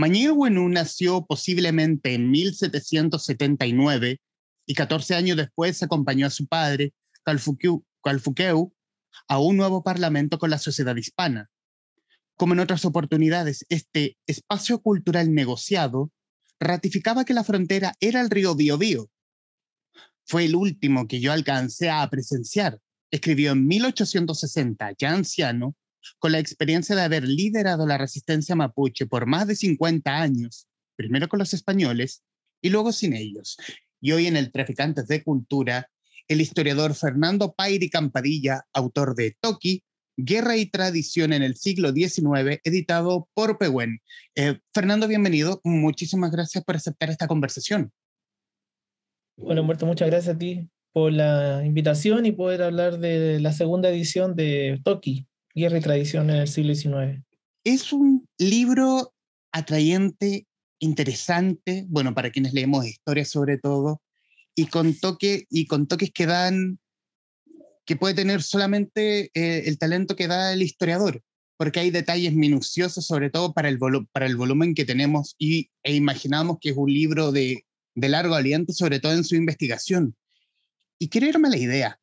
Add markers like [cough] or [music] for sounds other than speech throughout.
Wenú nació posiblemente en 1779 y 14 años después acompañó a su padre, Calfuqueu, a un nuevo parlamento con la sociedad hispana. Como en otras oportunidades, este espacio cultural negociado ratificaba que la frontera era el río Biobío. Fue el último que yo alcancé a presenciar. Escribió en 1860, ya anciano, con la experiencia de haber liderado la resistencia mapuche por más de 50 años, primero con los españoles y luego sin ellos. Y hoy en el Traficantes de Cultura, el historiador Fernando Pairi Campadilla, autor de Toki, Guerra y Tradición en el siglo XIX, editado por Pehuen. Eh, Fernando, bienvenido. Muchísimas gracias por aceptar esta conversación. Bueno, Humberto, muchas gracias a ti por la invitación y poder hablar de la segunda edición de Toki, Guerra y Tradición en el siglo XIX. Es un libro atrayente, interesante, bueno, para quienes leemos historia sobre todo, y con, toque, y con toques que dan, que puede tener solamente eh, el talento que da el historiador, porque hay detalles minuciosos, sobre todo para el, para el volumen que tenemos, y, e imaginamos que es un libro de, de largo aliento, sobre todo en su investigación. Y quiero irme la idea.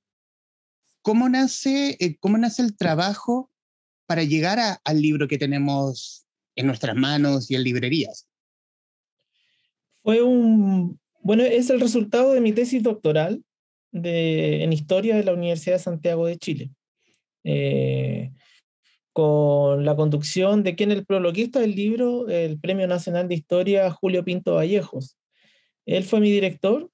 ¿Cómo nace, eh, cómo nace el trabajo para llegar al libro que tenemos en nuestras manos y en librerías? Fue un, bueno, es el resultado de mi tesis doctoral de, en historia de la Universidad de Santiago de Chile. Eh, con la conducción de quien el prologuista del libro, el Premio Nacional de Historia Julio Pinto Vallejos. Él fue mi director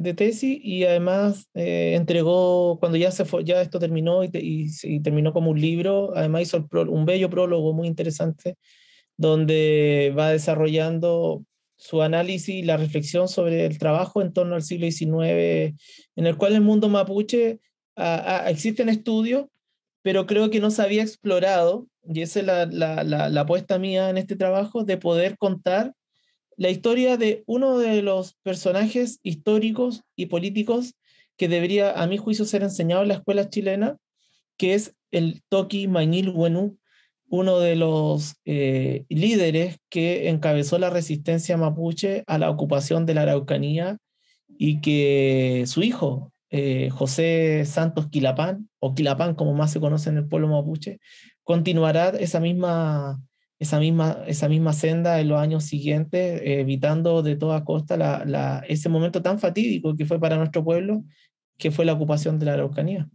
de tesis y además eh, entregó, cuando ya, se fue, ya esto terminó y, terminó como un libro, además hizo un bello prólogo muy interesante donde va desarrollando su análisis y la reflexión sobre el trabajo en torno al siglo XIX, en el cual el mundo mapuche existen estudios, pero creo que no se había explorado, y esa es la, la, la, la apuesta mía en este trabajo, de poder contar la historia de uno de los personajes históricos y políticos que debería, a mi juicio, ser enseñado en la escuela chilena, que es el Toki Mañil Wenú, uno de los eh, líderes que encabezó la resistencia mapuche a la ocupación de la Araucanía y que su hijo, eh, José Santos Quilapán, o Quilapán como más se conoce en el pueblo mapuche, continuará esa misma esa misma, esa misma senda en los años siguientes, evitando de toda costa la, ese momento tan fatídico que fue para nuestro pueblo, que fue la ocupación de la Araucanía.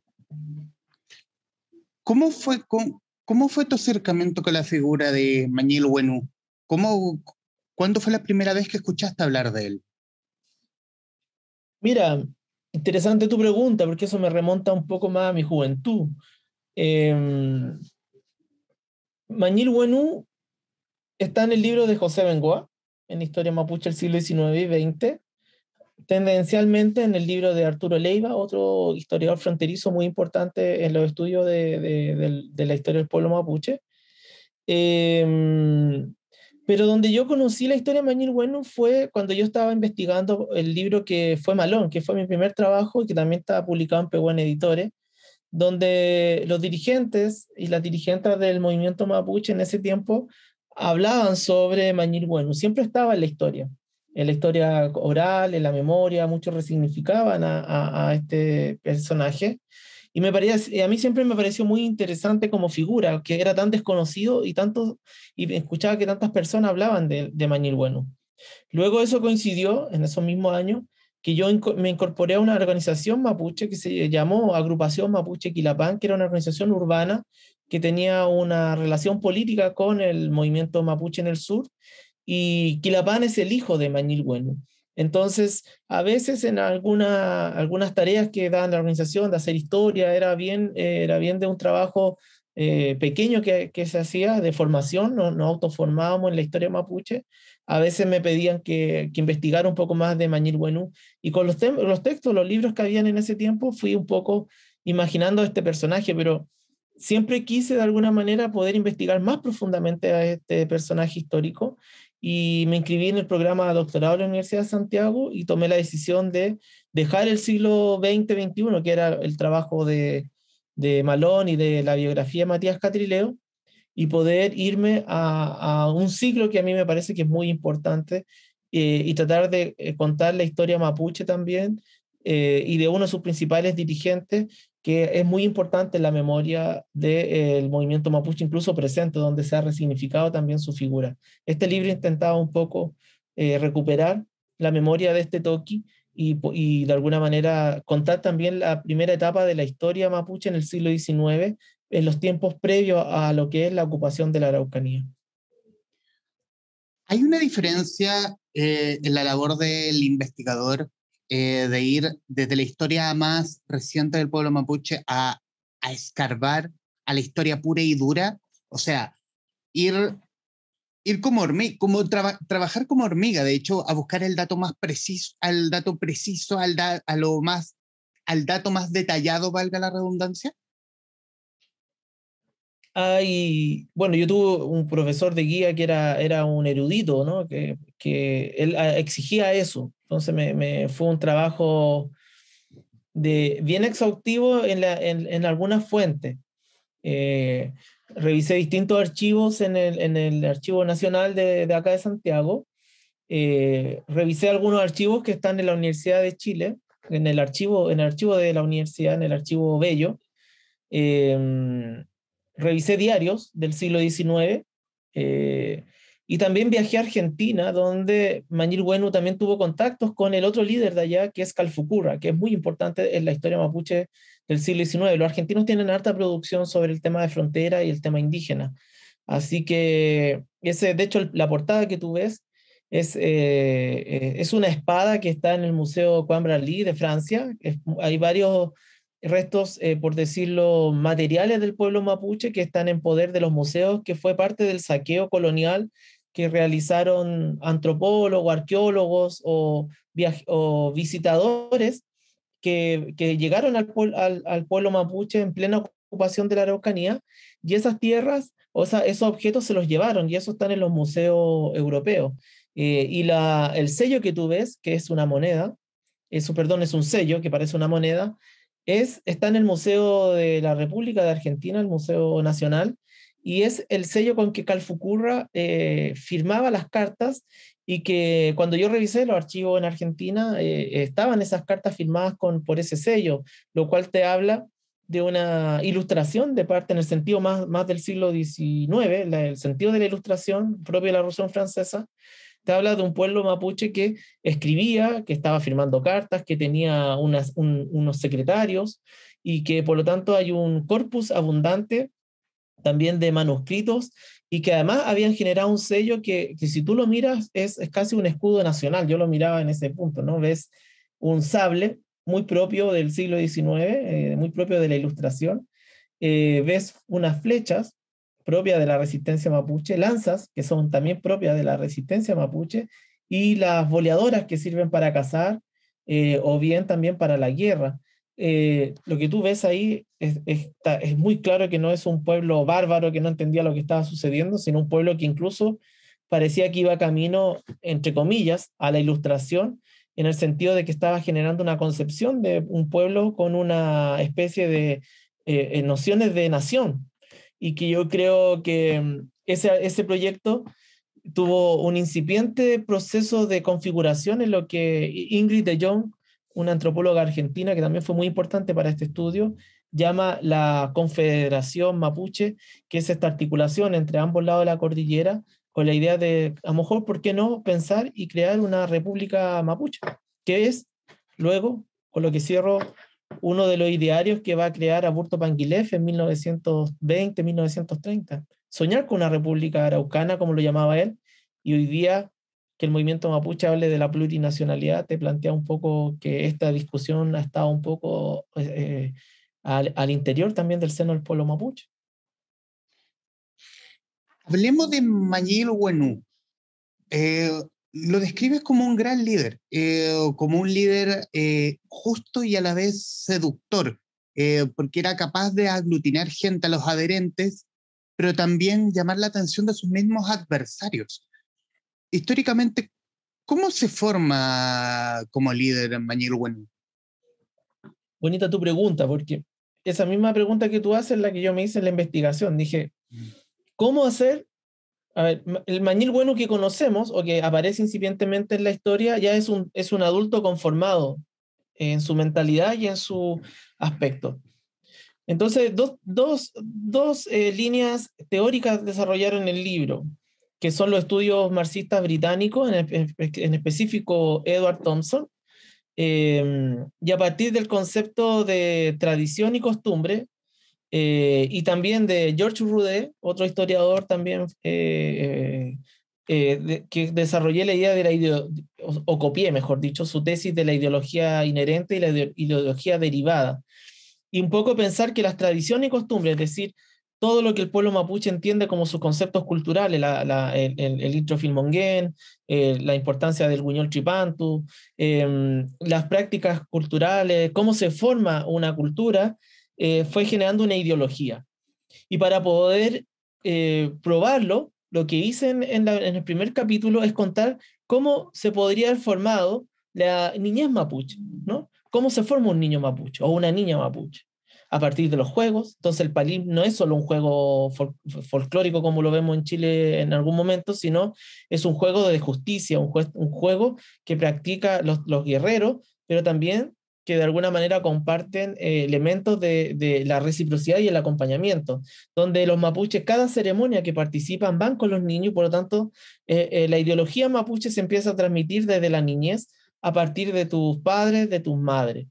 ¿Cómo fue, cómo, cómo fue tu acercamiento con la figura de Mañil Wenú? ¿Cómo, ¿Cuándo fue la primera vez que escuchaste hablar de él? Mira, interesante tu pregunta, porque eso me remonta un poco más a mi juventud. Eh, Mañil Wenú está en el libro de José Bengoa, en Historia Mapuche del siglo XIX y XX, tendencialmente en el libro de Arturo Leiva, otro historiador fronterizo muy importante en los estudios de, la historia del pueblo mapuche. Em, pero donde yo conocí la historia de Mañil Bueno fue cuando yo estaba investigando el libro que fue Malón, que fue mi primer trabajo y que también estaba publicado en Pehuen Editores, donde los dirigentes y las dirigentes del movimiento mapuche en ese tiempo hablaban sobre Mañil Bueno, siempre estaba en la historia, en la historia oral, en la memoria, muchos resignificaban a, este personaje. Y me parece, a mí siempre me pareció muy interesante como figura, que era tan desconocido y, tanto, y escuchaba que tantas personas hablaban de, de Mañil Bueno. Luego eso coincidió en esos mismos años que yo me incorporé a una organización mapuche que se llamó Agrupación Mapuche Quilapán, que era una organización urbana que tenía una relación política con el movimiento mapuche en el sur, y Quilapán es el hijo de Mañil Bueno. Entonces, a veces en alguna, algunas tareas que daban la organización de hacer historia, era bien, era bien de un trabajo eh, pequeño que, se hacía de formación, no, no autoformábamos en la historia mapuche. A veces me pedían que, investigara un poco más de Mañil Bueno. Y con los, los textos, los libros que habían en ese tiempo, fui un poco imaginando este personaje, pero siempre quise de alguna manera poder investigar más profundamente a este personaje histórico y me inscribí en el programa de doctorado de la Universidad de Santiago y tomé la decisión de dejar el siglo XX-XXI, que era el trabajo de, de Malón y de la biografía de Matías Catrileo, y poder irme a, un ciclo que a mí me parece que es muy importante eh, y tratar de eh, contar la historia mapuche también eh, y de uno de sus principales dirigentes, que es muy importante la memoria del movimiento mapuche, incluso presente, donde se ha resignificado también su figura. Este libro intentaba un poco recuperar la memoria de este Toki y, y, de alguna manera contar también la primera etapa de la historia mapuche en el siglo XIX, en los tiempos previos a lo que es la ocupación de la Araucanía. Hay una diferencia eh, en la labor del investigador eh, de ir desde la historia más reciente del pueblo mapuche a, a escarbar a la historia pura y dura, o sea, ir, ir como hormiga, como trabajar como hormiga, de hecho, a buscar el dato más preciso, al dato preciso, al a lo más, al dato más detallado, valga la redundancia hay, bueno, yo tuve un profesor de guía que era, era un erudito, ¿no? Que, que él ah, exigía eso. Entonces me, me fue un trabajo de, bien exhaustivo en, la, en, en algunas fuentes. Eh, revisé distintos archivos en el, en el Archivo Nacional de, de acá de Santiago. Eh, revisé algunos archivos que están en la Universidad de Chile, en el archivo, en el archivo de la universidad, en el archivo Bello. Eh, revisé diarios del siglo XIX eh, y también viajé a Argentina, donde Mañil Bueno también tuvo contactos con el otro líder de allá, que es Calfucurra, que es muy importante en la historia mapuche del siglo XIX. Los argentinos tienen harta producción sobre el tema de frontera y el tema indígena. Así que, ese, de hecho, la portada que tú ves es, eh, eh, es una espada que está en el Museo Coimbra-Lee de Francia. hay varios restos, eh, por decirlo, materiales del pueblo mapuche que están en poder de los museos, que fue parte del saqueo colonial que realizaron antropólogos, arqueólogos o, visitadores que, llegaron al, pueblo mapuche en plena ocupación de la Araucanía y esas tierras, o sea, esos objetos se los llevaron y eso están en los museos europeos. Eh, y el sello que tú ves, que es una moneda, eso, perdón, es un sello que parece una moneda, es, está en el Museo de la República de Argentina, el Museo Nacional, y es el sello con que Calfucurra eh, firmaba las cartas y que cuando yo revisé los archivos en Argentina, eh, estaban esas cartas firmadas con, por ese sello, lo cual te habla de una ilustración de parte en el sentido más, más del siglo XIX, el sentido de la ilustración propio de la Revolución Francesa, te habla de un pueblo mapuche que escribía, que estaba firmando cartas, que tenía unos secretarios y que por lo tanto hay un corpus abundante también de manuscritos y que además habían generado un sello que, si tú lo miras es, es, casi un escudo nacional. Yo lo miraba en ese punto, ¿no? Ves un sable muy propio del siglo XIX, eh, muy propio de la ilustración. Eh, ves unas flechas propia de la resistencia mapuche, lanzas, que son también propias de la resistencia mapuche, y las boleadoras que sirven para cazar eh, o bien también para la guerra. Eh, lo que tú ves ahí es, muy claro que no es un pueblo bárbaro que no entendía lo que estaba sucediendo, sino un pueblo que incluso parecía que iba camino, entre comillas, a la ilustración, en el sentido de que estaba generando una concepción de un pueblo con una especie de eh, nociones de nación, y que yo creo que mm, ese, ese proyecto tuvo un incipiente proceso de configuración en lo que Ingrid de Jong, una antropóloga argentina que también fue muy importante para este estudio, llama la Confederación Mapuche, que es esta articulación entre ambos lados de la cordillera, con la idea de, a lo mejor, ¿por qué no pensar y crear una república mapuche? Que es, luego, con lo que cierro, uno de los idearios que va a crear Aburto Panguilef en 1920-1930. Soñar con una república araucana, como lo llamaba él, y hoy día que el movimiento mapuche hable de la plurinacionalidad, te plantea un poco que esta discusión ha estado un poco eh, al, al, interior también del seno del pueblo mapuche. Hablemos de Mañil Huenú. Eh, lo describes como un gran líder, eh, como un líder eh, justo y a la vez seductor, eh, porque era capaz de aglutinar gente a los adherentes, pero también llamar la atención de sus mismos adversarios. Históricamente, ¿cómo se forma como líder Mañil Bueno? Bonita tu pregunta, porque esa misma pregunta que tú haces es la que yo me hice en la investigación. Dije, mm. cómo hacer el Mañil bueno que conocemos o que aparece incipientemente en la historia ya es un, es un adulto conformado en su mentalidad y en su aspecto. Entonces, dos, dos, dos eh, líneas teóricas desarrollaron el libro, que son los estudios marxistas británicos, en, en específico Edward Thompson, eh, y a partir del concepto de tradición y costumbre, eh, y también de George Roudet, otro historiador también eh, eh, que desarrollé la idea de la ideología, o, copié, mejor dicho, su tesis de la ideología inherente y la ideología derivada. Y un poco pensar que las tradiciones y costumbres, es decir, todo lo que el pueblo mapuche entiende como sus conceptos culturales, la, el, el, el introfilmonguén, la importancia del guiñol tripantu, em, las prácticas culturales, cómo se forma una cultura, eh, fue generando una ideología. Y para poder eh, probarlo, lo que hice en, el primer capítulo es contar cómo se podría haber formado la niñez mapuche, ¿no? ¿Cómo se forma un niño mapuche o una niña mapuche? A partir de los juegos. Entonces el palim no es solo un juego folclórico como lo vemos en Chile en algún momento, sino es un juego de justicia, un, un juego que practica los, los guerreros, pero también que de alguna manera comparten eh, elementos de, la reciprocidad y el acompañamiento, donde los mapuches, cada ceremonia que participan van con los niños, por lo tanto, eh, eh, la ideología mapuche se empieza a transmitir desde la niñez a partir de tus padres, de tus madres.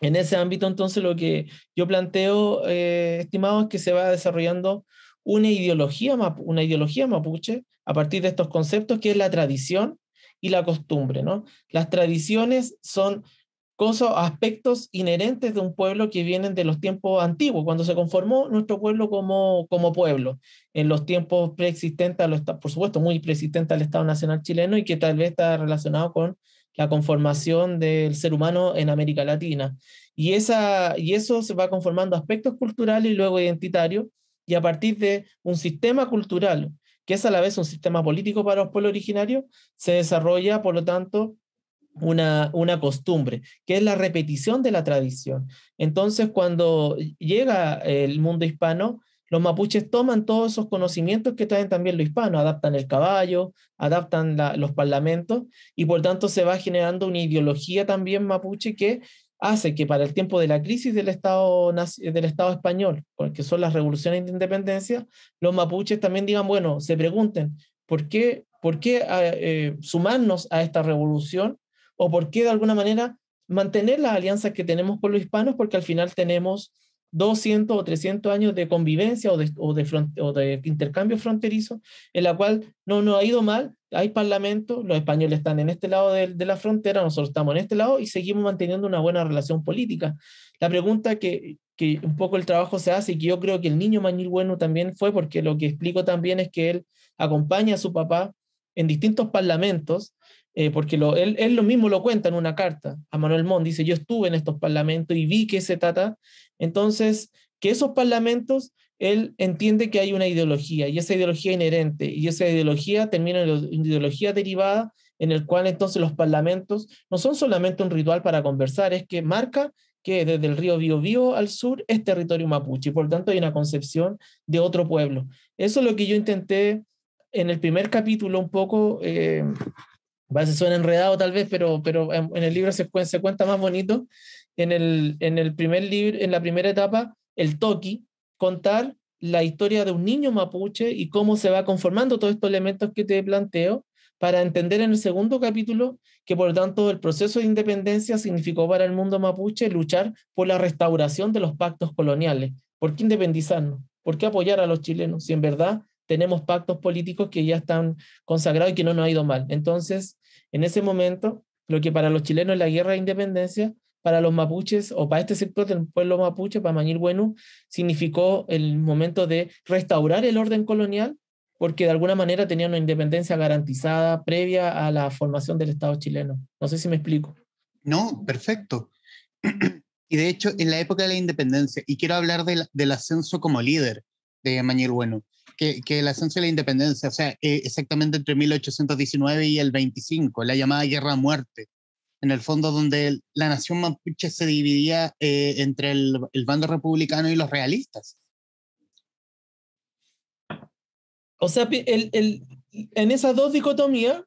En ese ámbito, entonces, lo que yo planteo, estimado, es que se va desarrollando una ideología, una ideología mapuche a partir de estos conceptos, que es la tradición y la costumbre. ¿no? Las tradiciones son cosas, aspectos inherentes de un pueblo que vienen de los tiempos antiguos, cuando se conformó nuestro pueblo como, como pueblo, en los tiempos preexistentes, por supuesto, muy preexistentes al Estado Nacional chileno y que tal vez está relacionado con la conformación del ser humano en América Latina. Y, esa, y eso se va conformando aspectos culturales y luego identitarios, y a partir de un sistema cultural, que es a la vez un sistema político para los pueblos originarios, se desarrolla, por lo tanto, una, una costumbre, que es la repetición de la tradición. Entonces, cuando llega el mundo hispano, los mapuches toman todos esos conocimientos que traen también los hispanos, adaptan el caballo, adaptan los parlamentos y por tanto se va generando una ideología también mapuche que hace que para el tiempo de la crisis del Estado, del Estado español, que son las revoluciones de independencia, los mapuches también digan, bueno, se pregunten, ¿por qué, por qué eh, sumarnos a esta revolución o por qué de alguna manera mantener las alianzas que tenemos con los hispanos, porque al final tenemos 200 o 300 años de convivencia o de, o de, intercambio fronterizo, en la cual no nos ha ido mal, hay parlamento, los españoles están en este lado de, de, la frontera, nosotros estamos en este lado y seguimos manteniendo una buena relación política. La pregunta que, que un poco el trabajo se hace y que yo creo que el niño Mañil Bueno también fue, porque lo que explico también es que él acompaña a su papá en distintos parlamentos eh, porque lo, él, él, lo mismo lo cuenta en una carta a Manuel Montt, dice, yo estuve en estos parlamentos y vi que se trata, entonces, que esos parlamentos, él entiende que hay una ideología y esa ideología inherente y esa ideología termina en una ideología derivada en el cual entonces los parlamentos no son solamente un ritual para conversar, es que marca que desde el río Biobío al sur es territorio mapuche y por tanto hay una concepción de otro pueblo. Eso es lo que yo intenté en el primer capítulo un poco eh, a suena enredado tal vez, pero, pero en, el libro se, cuenta más bonito. En el, en el primer libro, en la primera etapa, el Toki, contar la historia de un niño mapuche y cómo se va conformando todos estos elementos que te planteo, para entender en el segundo capítulo que por tanto el proceso de independencia significó para el mundo mapuche luchar por la restauración de los pactos coloniales. ¿Por qué independizarnos? ¿Por qué apoyar a los chilenos? Si en verdad tenemos pactos políticos que ya están consagrados y que no nos ha ido mal. Entonces, en ese momento, lo que para los chilenos es la guerra de independencia, para los mapuches o para este sector del pueblo mapuche, para Mañil Bueno, significó el momento de restaurar el orden colonial porque de alguna manera tenía una independencia garantizada previa a la formación del Estado chileno. No sé si me explico. No, perfecto. [clears throat] Y de hecho, en la época de la independencia, y quiero hablar del ascenso como líder de Mañil Bueno, que, que el ascenso de la independencia, o sea, eh, exactamente entre 1819 y el 25, la llamada Guerra Muerte, en el fondo donde la nación mapuche se dividía eh, entre el, el, bando republicano y los realistas. O sea, el, el, en esas dos dicotomías,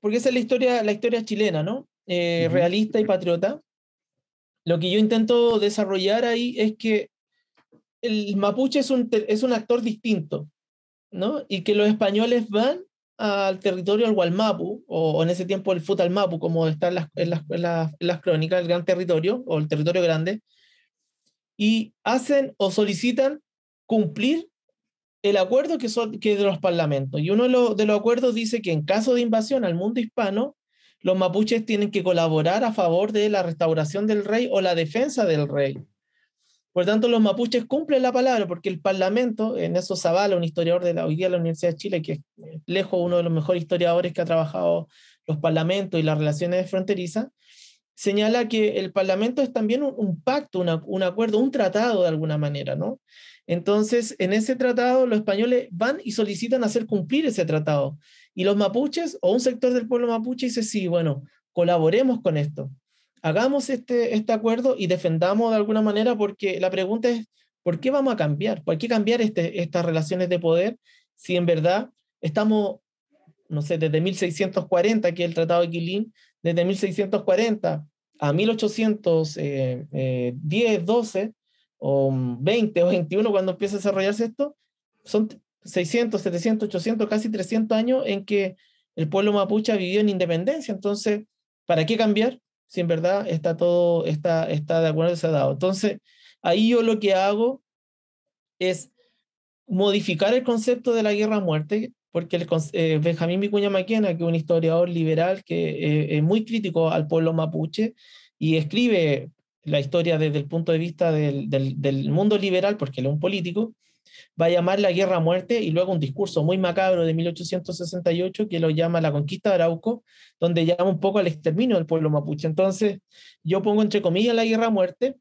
porque esa es la historia, la historia chilena, ¿no? Eh, realista y patriota. Lo que yo intento desarrollar ahí es que el mapuche es un, es un actor distinto, ¿no? Y que los españoles van al territorio al Gualmapu, o, en ese tiempo el Futalmapu, como está las, en, las, en, las, crónicas, el gran territorio, o el territorio grande, y hacen o solicitan cumplir el acuerdo que, son, que de los parlamentos. Y uno de, de los acuerdos dice que en caso de invasión al mundo hispano, los mapuches tienen que colaborar a favor de la restauración del rey o la defensa del rey. Por tanto, los mapuches cumplen la palabra porque el Parlamento, en eso Zavala, un historiador de la, hoy día de la Universidad de Chile, que es lejos uno de los mejores historiadores que ha trabajado los parlamentos y las relaciones fronterizas, señala que el Parlamento es también un, pacto, un acuerdo, un tratado de alguna manera, ¿no? Entonces, en ese tratado, los españoles van y solicitan hacer cumplir ese tratado. Y los mapuches o un sector del pueblo mapuche dice, sí, bueno, colaboremos con esto hagamos este, este acuerdo y defendamos de alguna manera, porque la pregunta es, ¿por qué vamos a cambiar? ¿Por qué cambiar este, estas relaciones de poder si en verdad estamos, no sé, desde 1640, que es el Tratado de Quilín, desde 1640 a 1810, 12, eh, o 20 o 21, cuando empieza a desarrollarse esto, son 600, 700, 800, casi 300 años en que el pueblo mapuche vivió en independencia. Entonces, ¿para qué cambiar? Si en verdad está todo, está, está de acuerdo, se ha dado. Entonces, ahí yo lo que hago es modificar el concepto de la guerra-muerte, porque el, eh, Benjamín Vicuña Maquena, que es un historiador liberal que eh, es muy crítico al pueblo mapuche y escribe la historia desde el punto de vista del, del, del mundo liberal, porque él es un político, va a llamar la guerra a muerte y luego un discurso muy macabro de 1868 que lo llama la conquista de Arauco, donde llama un poco al exterminio del pueblo mapuche. Entonces, yo pongo entre comillas la guerra a muerte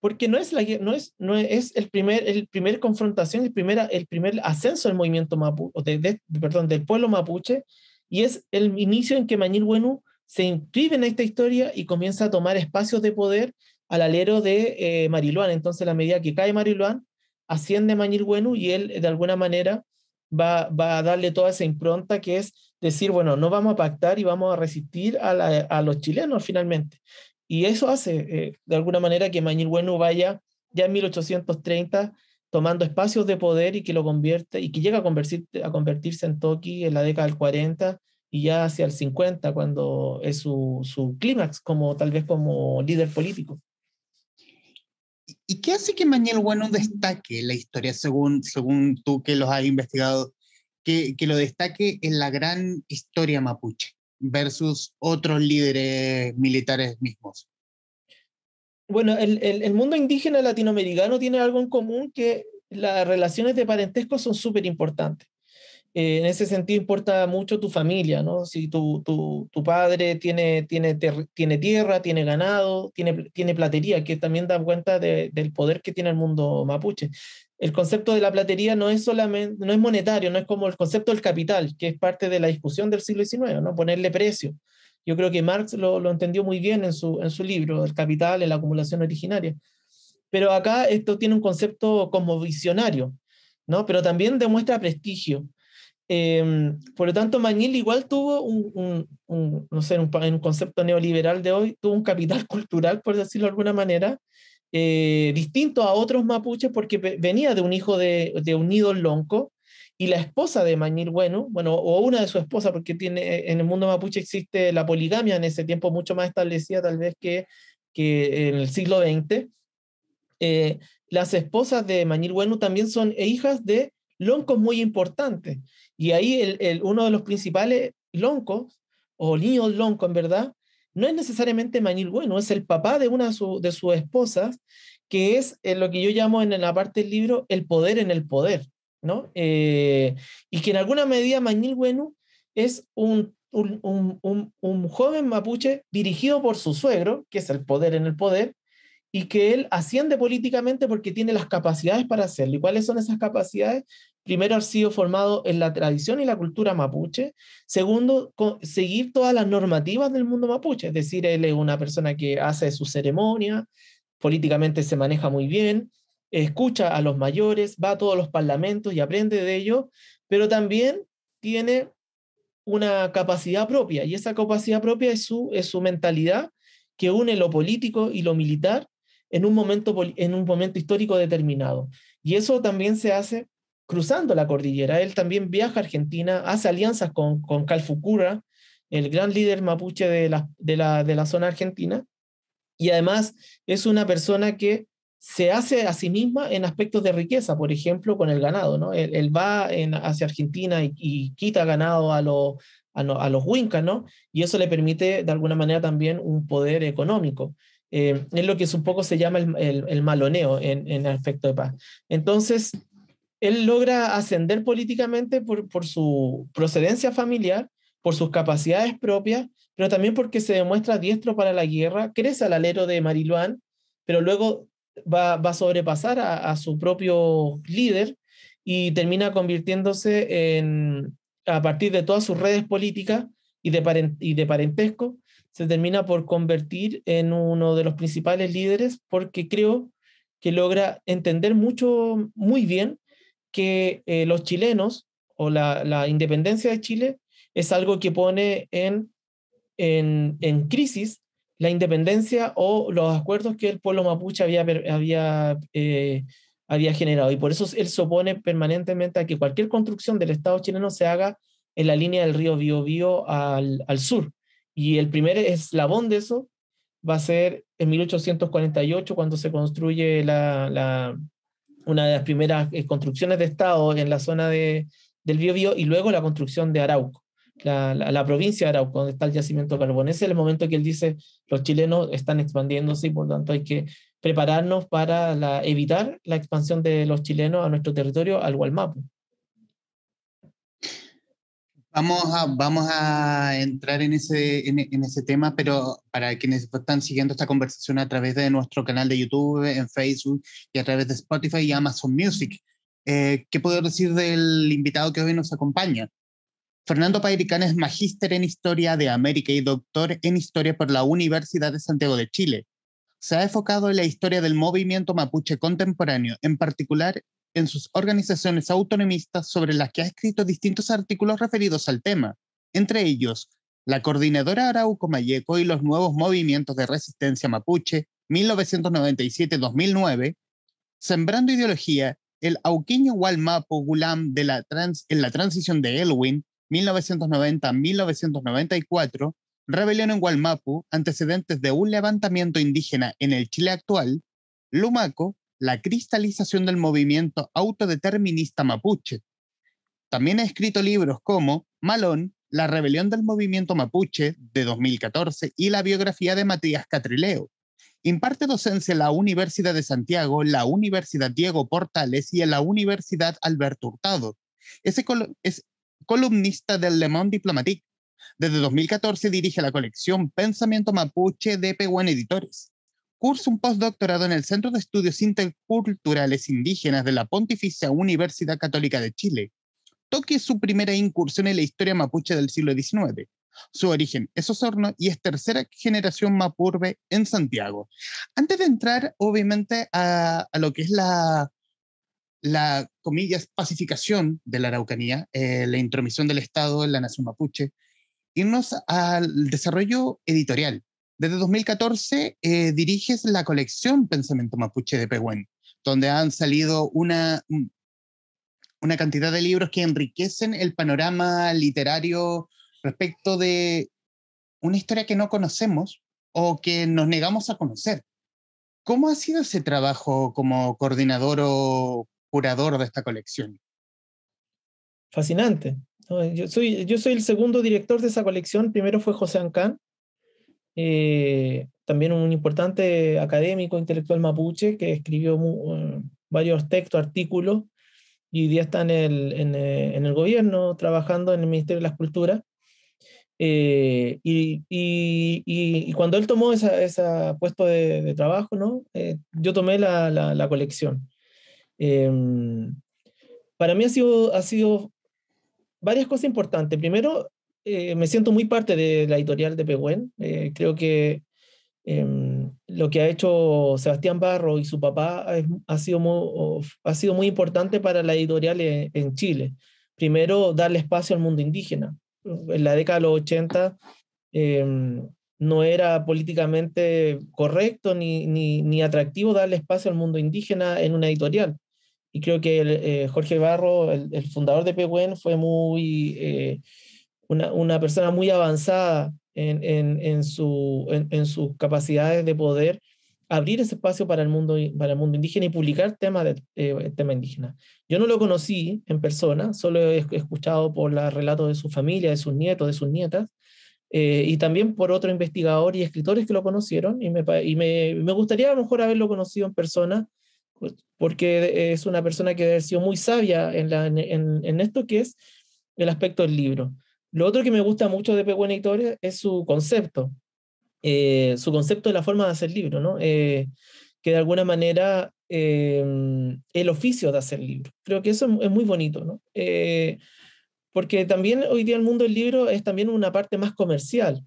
porque no es, la, no es, no es el, primer, el primer confrontación, el primer, el primer ascenso del movimiento mapuche, de, perdón, del pueblo mapuche, y es el inicio en que Mañil Bueno se inscribe en esta historia y comienza a tomar espacios de poder al alero de eh, Mariluán. Entonces, a la medida que cae Mariluán, asciende Mañil Bueno y él de alguna manera va, va, a darle toda esa impronta que es decir, bueno, no vamos a pactar y vamos a resistir a, los chilenos finalmente. Y eso hace eh, de alguna manera que Mañil Bueno vaya ya en 1830 tomando espacios de poder y que lo convierte y que llega a, convertir, a convertirse en Toki en la década del 40 y ya hacia el 50 cuando es su, su clímax como tal vez como líder político. ¿Y qué hace que Mañel Bueno destaque la historia, según, según tú que los has investigado, que, que lo destaque en la gran historia mapuche versus otros líderes militares mismos? Bueno, el, el, el, mundo indígena latinoamericano tiene algo en común que las relaciones de parentesco son súper importantes. En ese sentido importa mucho tu familia, ¿no? Si tu, tu, tu padre tiene, tiene, tiene tierra, tiene ganado, tiene, tiene platería, que también da cuenta de, del poder que tiene el mundo mapuche. El concepto de la platería no es solamente, no es monetario, no es como el concepto del capital, que es parte de la discusión del siglo XIX, ¿no? Ponerle precio. Yo creo que Marx lo, lo entendió muy bien en su, en su libro, El capital en la acumulación originaria. Pero acá esto tiene un concepto como visionario, ¿no? Pero también demuestra prestigio. Em, por lo tanto, Mañil igual tuvo un, no sé, un, un, concepto neoliberal de hoy, tuvo un capital [laughs] cultural, por decirlo de alguna manera, eh, distinto a otros mapuches porque venía de un hijo de, de un ídolo lonco y la esposa de Mañil Bueno, bueno, o una de su esposa, porque tiene, en el mundo mapuche existe la poligamia en ese tiempo mucho más establecida tal vez que, que en el siglo XX. Eh, las esposas de Mañil Bueno también son hijas de loncos muy importantes. Y ahí el, uno de los principales loncos, o niños lonco en verdad, no es necesariamente Mañil Bueno, es el papá de una de, sus esposas, que es eh, lo que yo llamo en la parte del libro el poder en el poder, ¿no? Eh, y que en alguna medida Mañil Bueno es un, un, un, un, joven mapuche dirigido por su suegro, que es el poder en el poder, y que él asciende políticamente porque tiene las capacidades para hacerlo. ¿Y cuáles son esas capacidades? Primero, haber sido formado en la tradición y la cultura mapuche. Segundo, seguir todas las normativas del mundo mapuche. Es decir, él es una persona que hace su ceremonia, políticamente se maneja muy bien, escucha a los mayores, va a todos los parlamentos y aprende de ellos, pero también tiene una capacidad propia, y esa capacidad propia es su, es su mentalidad que une lo político y lo militar en un, momento, en un momento histórico determinado. Y eso también se hace cruzando la cordillera. Él también viaja a Argentina, hace alianzas con, Calfucura, el gran líder mapuche de la, de la, de la zona argentina, y además es una persona que se hace a sí misma en aspectos de riqueza, por ejemplo, con el ganado. ¿no? Él, va en, hacia Argentina y, quita ganado a, los a, los huincas, ¿no? y eso le permite de alguna manera también un poder económico. Eh, es lo que un poco se llama el, el, maloneo en, en aspecto de paz. Entonces, él logra ascender políticamente por, por su procedencia familiar, por sus capacidades propias, pero también porque se demuestra diestro para la guerra, crece al alero de Mariluán, pero luego va, va a sobrepasar a, su propio líder y termina convirtiéndose en, a partir de todas sus redes políticas y de, y de parentesco, se termina por convertir en uno de los principales líderes porque creo que logra entender mucho, muy bien que eh, los chilenos o la, la, independencia de Chile es algo que pone en, en, en crisis la independencia o los acuerdos que el pueblo mapuche había, había, eh, había generado. Y por eso él se opone permanentemente a que cualquier construcción del Estado chileno se haga en la línea del río Biobío al, al sur. Y el primer eslabón de eso va a ser en 1848, cuando se construye la, la, una de las primeras eh, construcciones de Estado en la zona de, del Biobío y luego la construcción de Arauco la, provincia de Arauco, donde está el yacimiento carbón. Ese es el momento que él dice, los chilenos están expandiéndose y por lo tanto hay que prepararnos para evitar la expansión de los chilenos a nuestro territorio, al Gualmapu. Vamos a, vamos a entrar en ese, en, ese tema, pero para quienes están siguiendo esta conversación a través de nuestro canal de YouTube, en Facebook y a través de Spotify y Amazon Music, eh, ¿qué puedo decir del invitado que hoy nos acompaña? Fernando Pairicán es magíster en Historia de América y doctor en Historia por la Universidad de Santiago de Chile. Se ha enfocado en la historia del movimiento mapuche contemporáneo, en particular en sus organizaciones autonomistas sobre las que ha escrito distintos artículos referidos al tema, entre ellos la Coordinadora Arauco Mayeco y los nuevos movimientos de resistencia mapuche 1997-2009, Sembrando Ideología, el Auquiño Walmapo Gulam de la trans, en la transición de Elwin 1990-1994, rebelión en Gualmapu, antecedentes de un levantamiento indígena en el Chile actual, Lumaco, la cristalización del movimiento autodeterminista mapuche. También ha escrito libros como Malón, la rebelión del movimiento mapuche de 2014 y la biografía de Matías Catrileo. Imparte docencia en la Universidad de Santiago, la Universidad Diego Portales y en la Universidad Alberto Hurtado. Es, columnista del Le Monde Diplomatique. Desde 2014 dirige la colección Pensamiento Mapuche de Pehuen Editores. Cursa un postdoctorado en el Centro de Estudios Interculturales Indígenas de la Pontificia Universidad Católica de Chile. Toque su primera incursión en la historia mapuche del siglo XIX. Su origen es Osorno y es tercera generación mapurbe en Santiago. Antes de entrar, obviamente, a, lo que es la, la, comillas, pacificación de la Araucanía, eh, la intromisión del Estado en la nación mapuche, irnos al desarrollo editorial. Desde 2014 eh, diriges la colección Pensamiento Mapuche de Pehuen, donde han salido una, una cantidad de libros que enriquecen el panorama literario respecto de una historia que no conocemos o que nos negamos a conocer. ¿Cómo ha sido ese trabajo como coordinador o curador de esta colección. Fascinante. Yo soy, yo soy el segundo director de esa colección. Primero fue José Ancán, eh, también un importante académico intelectual mapuche que escribió uh, varios textos, artículos, y hoy día está en el, en, eh, en el gobierno trabajando en el Ministerio de las Culturas. Eh, y, y, y, cuando él tomó ese puesto de, de trabajo, ¿no? yo tomé la, la, la colección. Em, para mí ha sido, ha sido varias cosas importantes. Primero, eh, me siento muy parte de la editorial de Pehuen. Eh, creo que em, lo que ha hecho Sebastián Barro y su papá ha, sido muy, ha sido muy importante para la editorial en, Chile, primero, darle espacio al mundo indígena. En la década de los 80 em, no era políticamente correcto ni, ni, atractivo darle espacio al mundo indígena en una editorial. Y creo que eh, Jorge Barro, el, fundador de Pehuen, fue muy, eh, una, una, persona muy avanzada en, en, en, su, en, sus capacidades de poder abrir ese espacio para el mundo, para el mundo indígena y publicar temas de eh, tema indígena. Yo no lo conocí en persona, solo he escuchado por los relatos de su familia, de sus nietos, de sus nietas, eh, y también por otro investigador y escritores que lo conocieron, y, me, y me, me, gustaría a lo mejor haberlo conocido en persona, pues, porque es una persona que ha sido muy sabia en, la, en, en, esto que es el aspecto del libro. Lo otro que me gusta mucho de Pehuen Editores es su concepto, eh, su concepto de la forma de hacer libro, ¿no? Eh, que de alguna manera em, el oficio de hacer libro. Creo que eso es muy bonito, ¿no? Eh, porque también hoy día el mundo del libro es también una parte más comercial.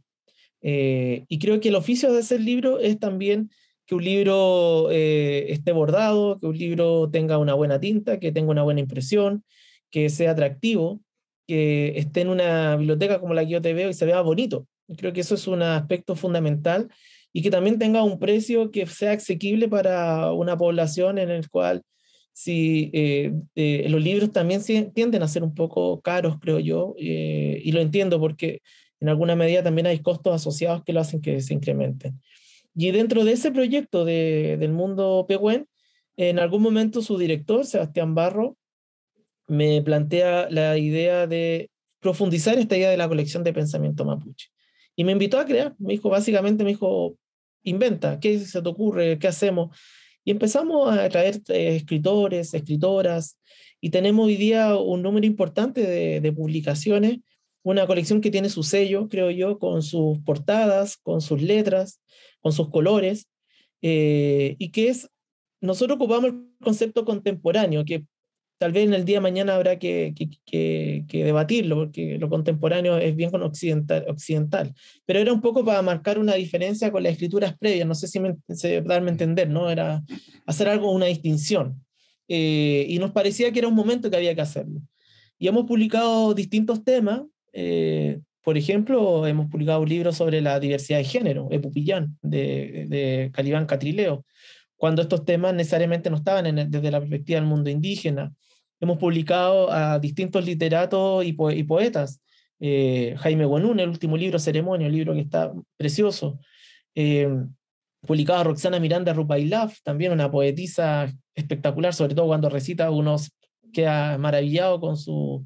y creo que el oficio de hacer libro es también que un libro esté bordado, que un libro tenga una buena tinta, que tenga una buena impresión, que sea atractivo, que esté en una biblioteca como la que yo te veo y se vea bonito. Creo que eso es un aspecto fundamental y que también tenga un precio que sea asequible para una población en el cual si eh, eh, los libros también tienden a ser un poco caros, creo yo, eh, y lo entiendo porque en alguna medida también hay costos asociados que lo hacen que se incrementen. Y dentro de ese proyecto de, del mundo Pehuen, en algún momento su director, Sebastián Barro, me plantea la idea de profundizar esta idea de la colección de pensamiento mapuche. Y me invitó a crear, me dijo, básicamente me dijo, inventa, ¿qué se te ocurre? ¿Qué hacemos? Y empezamos a traer eh, escritores, escritoras, y tenemos hoy día un número importante de, publicaciones, una colección que tiene su sello, creo yo, con sus portadas, con sus letras, con sus colores, eh, y que es, nosotros ocupamos el concepto contemporáneo, que tal vez en el día de mañana habrá que, que, que, debatirlo, porque lo contemporáneo es bien con occidental, occidental. Pero era un poco para marcar una diferencia con las escrituras previas, no sé si me, darme a entender, ¿no? Era hacer algo, una distinción. Eh, y nos parecía que era un momento que había que hacerlo. Y hemos publicado distintos temas. Eh, por ejemplo, hemos publicado un libro sobre la diversidad de género, Epupillán, de, de Calibán Catrileo, cuando estos temas necesariamente no estaban en desde la perspectiva del mundo indígena hemos publicado a distintos literatos y, poetas. Eh, Jaime Guanún, el último libro, Ceremonia, un libro que está precioso. Eh, publicado a Roxana Miranda Rupailaf, también una poetisa espectacular, sobre todo cuando recita, uno queda maravillado con su,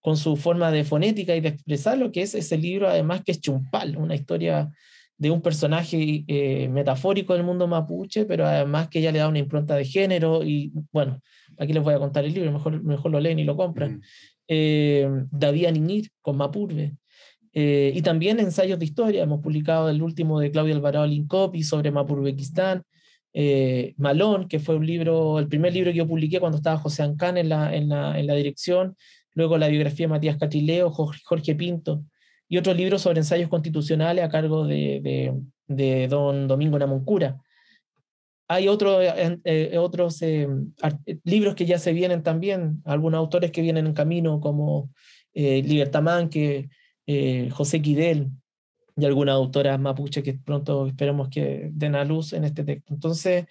con su forma de fonética y de expresar lo que es ese libro, además que es Chumpal, una historia de un personaje eh, metafórico del mundo mapuche, pero además que ella le da una impronta de género y bueno, aquí les voy a contar el libro, mejor, mejor lo leen y lo compran. Mm. Eh, David Aninir con Mapurbe. Eh, y también ensayos de historia, hemos publicado el último de Claudia Alvarado Lincopi sobre Mapurbekistán, eh, Malón, que fue un libro, el primer libro que yo publiqué cuando estaba José Ancán en la, en la, en la dirección, luego la biografía de Matías Catrileo, Jorge Pinto, y otro libro sobre ensayos constitucionales a cargo de, de, de don Domingo Namoncura. Hay otro, eh, eh, otros eh, libros que ya se vienen también, algunos autores que vienen en camino, como Libertamán, que, José Quidel y algunas autoras mapuche que pronto esperemos que den a luz en este texto. Entonces,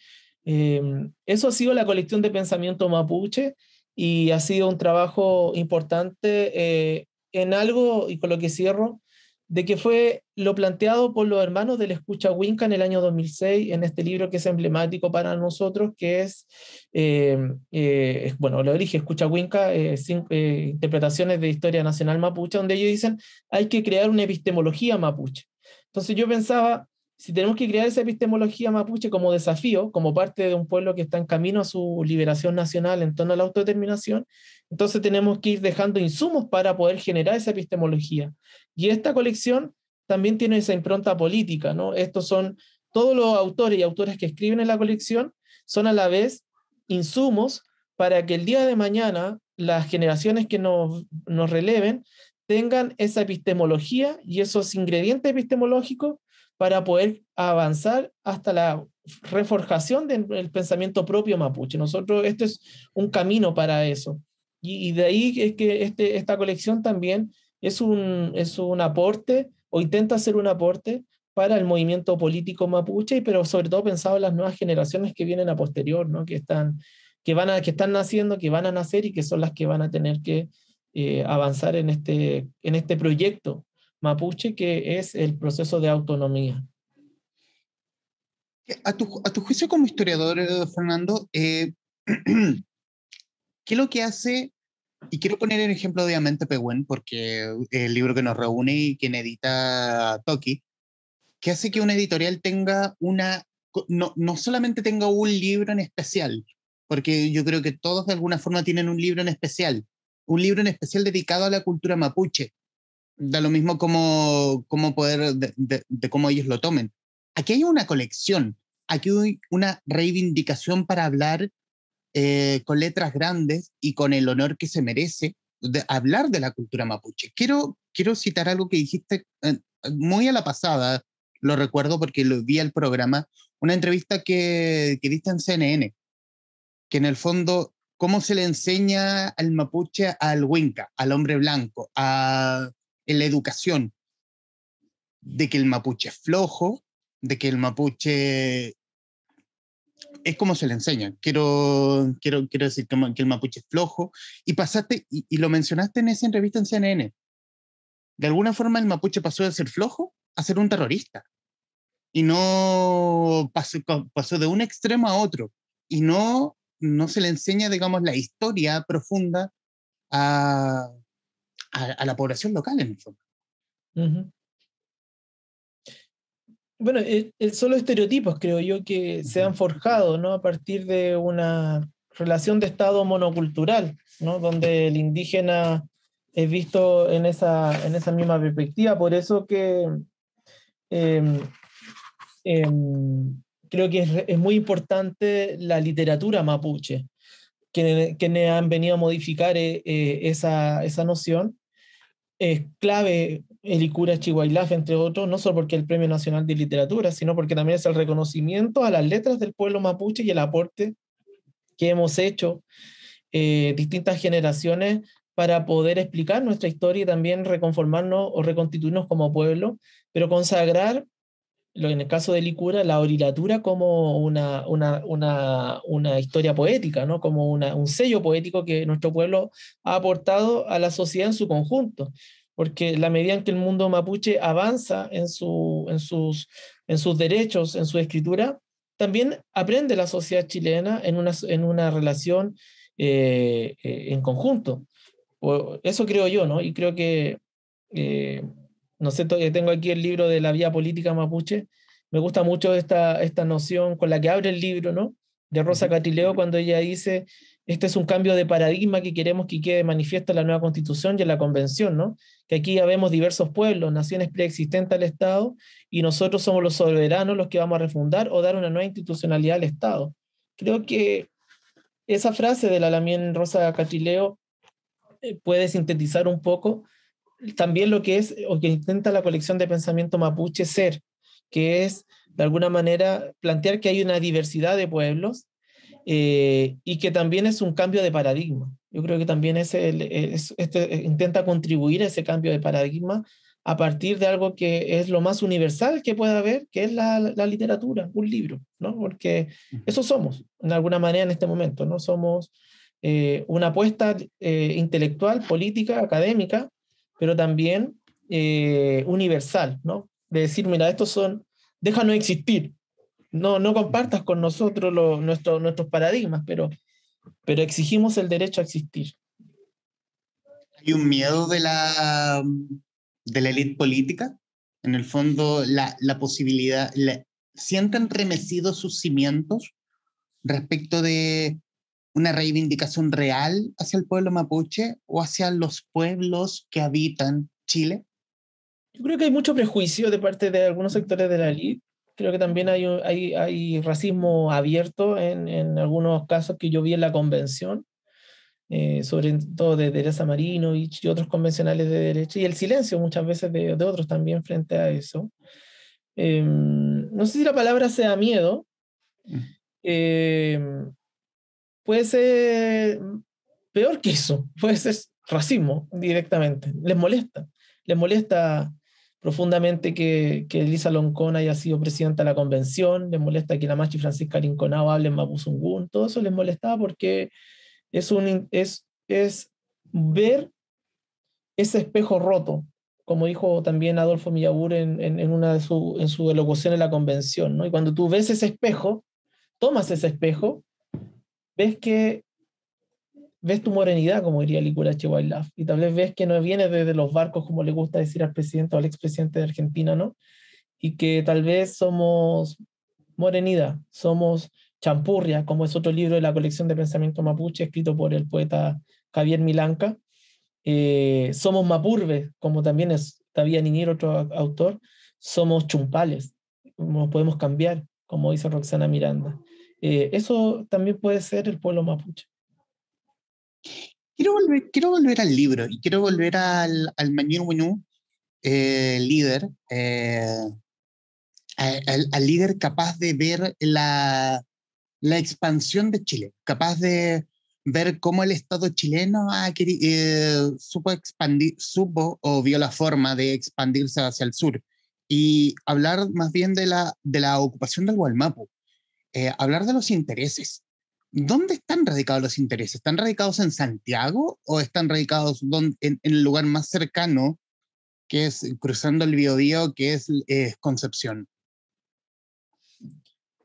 eso ha sido la colección de pensamiento mapuche y ha sido un trabajo importante en algo, y con lo que cierro, de que fue lo planteado por los hermanos del Escucha Winca en el año 2006, en este libro que es emblemático para nosotros, que es, eh, eh, bueno, lo dije, Escucha Winca, eh, interpretaciones de historia nacional mapuche, donde ellos dicen, hay que crear una epistemología mapuche. Entonces yo pensaba, si tenemos que crear esa epistemología mapuche como desafío, como parte de un pueblo que está en camino a su liberación nacional en torno a la autodeterminación, entonces tenemos que ir dejando insumos para poder generar esa epistemología. Y esta colección también tiene esa impronta política, ¿no? Estos son todos los autores y autores que escriben en la colección, son a la vez insumos para que el día de mañana las generaciones que nos, nos releven tengan esa epistemología y esos ingredientes epistemológicos para poder avanzar hasta la reforjación del pensamiento propio mapuche. Nosotros, esto es un camino para eso. Y, de ahí es que este, esta colección también es un, es un aporte o intenta ser un aporte para el movimiento político mapuche, pero sobre todo pensado en las nuevas generaciones que vienen a posterior, ¿no? que, están, que, van a, que están naciendo, que van a nacer y que son las que van a tener que eh, avanzar en este, en este proyecto mapuche que es el proceso de autonomía. A tu, a tu juicio como historiador, eh, Fernando, eh, [clears throat] ¿qué es lo que hace? Y quiero poner el ejemplo obviamente Pehuen, porque el libro que nos reúne y quien edita Toki, que hace que una editorial tenga una, no, no solamente tenga un libro en especial, porque yo creo que todos de alguna forma tienen un libro en especial, un libro en especial dedicado a la cultura mapuche. Da lo mismo como, como poder, de, cómo ellos lo tomen. Aquí hay una colección, aquí hay una reivindicación para hablar eh, con letras grandes y con el honor que se merece de hablar de la cultura mapuche. Quiero, quiero citar algo que dijiste eh, muy a la pasada, lo recuerdo porque lo vi al programa, una entrevista que, que diste en CNN, que en el fondo cómo se le enseña al mapuche al huinca, al hombre blanco, a en la educación, de que el mapuche es flojo, de que el mapuche es como se le enseña. Quiero, quiero, quiero decir que, el mapuche es flojo. Y pasaste, y, lo mencionaste en esa entrevista en CNN. De alguna forma el mapuche pasó de ser flojo a ser un terrorista. Y no pasó, pasó de un extremo a otro. Y no no se le enseña, digamos, la historia profunda a, a, la población local, en el fondo. Bueno, el, solo estereotipos creo yo que se han forjado, ¿no? A partir de una relación de Estado monocultural, ¿no? Donde el indígena es visto en esa, en esa misma perspectiva. Por eso que eh, creo que es, es muy importante la literatura mapuche, que, que han venido a modificar eh, eh, esa, esa noción. Es clave el Icura Chihuahilaf, entre otros, no solo porque es el Premio Nacional de Literatura, sino porque también es el reconocimiento a las letras del pueblo mapuche y el aporte que hemos hecho eh, distintas generaciones para poder explicar nuestra historia y también reconformarnos o reconstituirnos como pueblo, pero consagrar en el caso de Licura, la orilatura como una, una, una, una historia poética, ¿no? como un sello poético que nuestro pueblo ha aportado a la sociedad en su conjunto. Porque la medida en que el mundo mapuche avanza en, su, en, sus, en sus derechos, en su escritura, también aprende la sociedad chilena en una, en una relación eh, eh, en conjunto. Eso creo yo, ¿no? Y creo que eh, no sé, tengo aquí el libro de la vía política mapuche. Me gusta mucho esta, esta noción con la que abre el libro, ¿no? De Rosa Catileo, cuando ella dice, este es un cambio de paradigma que queremos que quede manifiesto en la nueva constitución y en la convención, ¿no? Que aquí ya vemos diversos pueblos, naciones preexistentes al Estado, y nosotros somos los soberanos los que vamos a refundar o dar una nueva institucionalidad al Estado. Creo que esa frase de la Lamien Rosa Catileo eh, puede sintetizar un poco también lo que es o que intenta la colección de pensamiento mapuche ser, que es de alguna manera plantear que hay una diversidad de pueblos eh, y que también es un cambio de paradigma. Yo creo que también es este, intenta contribuir a ese cambio de paradigma a partir de algo que es lo más universal que pueda haber, que es la, literatura, un libro, ¿no? Porque eso somos, de alguna manera en este momento, ¿no? Somos eh, una apuesta eh, intelectual, política, académica, pero también eh, universal, ¿no? De decir, mira, estos son, déjanos existir, no, no compartas con nosotros nuestros paradigmas, pero, pero exigimos el derecho a existir. Hay un miedo de la, de la élite política, en el fondo, la, la posibilidad, sienten remecidos sus cimientos respecto de una reivindicación real hacia el pueblo mapuche o hacia los pueblos que habitan Chile? Yo creo que hay mucho prejuicio de parte de algunos sectores de la élite. Creo que también hay, hay, hay racismo abierto en, en, algunos casos que yo vi en la convención, eh, sobre todo de Teresa Marino y otros convencionales de derecha, y el silencio muchas veces de, de otros también frente a eso. Em, no sé si la palabra sea miedo, eh, puede ser peor que eso, [laughs] puede ser racismo directamente. Les molesta, les molesta profundamente que, que Elisa Loncón haya sido presidenta de la convención, les molesta que la Machi Francisca Rinconao hable en Mapuzungún, todo eso les molestaba porque es, un, es, es ver ese espejo roto, como dijo también Adolfo Millabur en, en, una de su, en su elocución en la convención, ¿no? Y cuando tú ves ese espejo, tomas ese espejo, ves que ves tu morenidad, como diría Licurache Wildlife, y tal vez ves que no viene desde los barcos, como le gusta decir al presidente o al expresidente de Argentina, ¿no? Y que tal vez somos morenidad, somos champurria, como es otro libro de la colección de pensamiento mapuche, escrito por el poeta Javier Milanca. Eh, somos mapurbe, como también es Tavía Niñir, otro autor. Somos chumpales, nos podemos cambiar, como dice Roxana Miranda. Eh, eso también puede ser el pueblo mapuche. Quiero volver, quiero volver al libro y quiero volver al, al Winú, eh, líder, eh, al, líder capaz de ver la, la, expansión de Chile, capaz de ver cómo el Estado chileno ha eh, supo expandir, supo o vio la forma de expandirse hacia el sur y hablar más bien de la, de la ocupación del Gualmapu, hablar de los intereses, ¿dónde están radicados los intereses? ¿Están radicados en Santiago o están radicados en, el lugar más cercano, que es cruzando el Biodío, que es Concepción?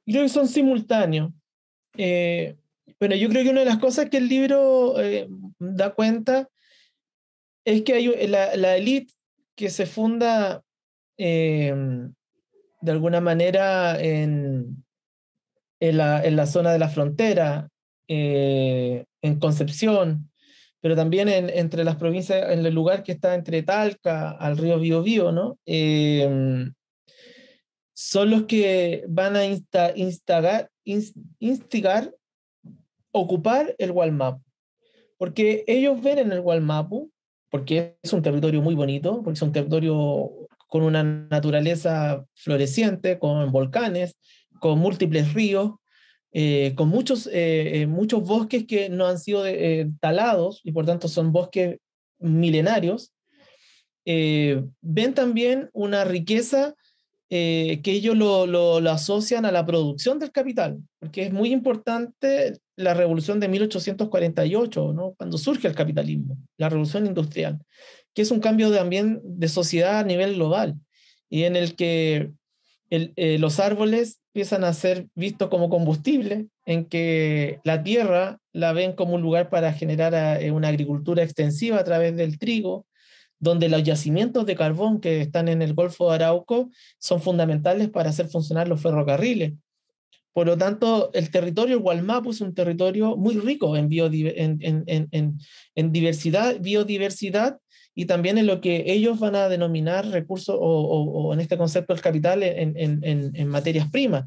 Creo que son simultáneos. Eh, bueno, yo creo que una de las cosas que el libro eh, da cuenta es que hay la, la que se funda eh, de alguna manera en, en la, en la zona de la frontera, eh, en Concepción, pero también en, entre las provincias, en el lugar que está entre Talca al río Biobío, ¿no? Em, son los que van a instigar, ocupar el Gualmapu. Porque ellos ven en el Gualmapu, porque es un territorio muy bonito, porque es un territorio con una naturaleza floreciente, con volcanes, con múltiples ríos, eh, con muchos, eh, eh, muchos bosques que no han sido talados y por tanto son bosques milenarios, ven también una riqueza que ellos lo, lo, lo, asocian a la producción del capital, porque es muy importante la revolución de 1848, ¿no? cuando surge el capitalismo, la revolución industrial, que es un cambio también de sociedad a nivel global y en el que los árboles empiezan a ser vistos como combustible, en que la tierra la ven como un lugar para generar eh, una agricultura extensiva a través del trigo, donde los yacimientos de carbón que están en el Golfo de Arauco son fundamentales para hacer funcionar los ferrocarriles. Por lo tanto, el territorio Gualmapu es un territorio muy rico en, en, en diversidad, biodiversidad y también en lo que ellos van a denominar recursos o, en este concepto del capital en, en, en materias primas.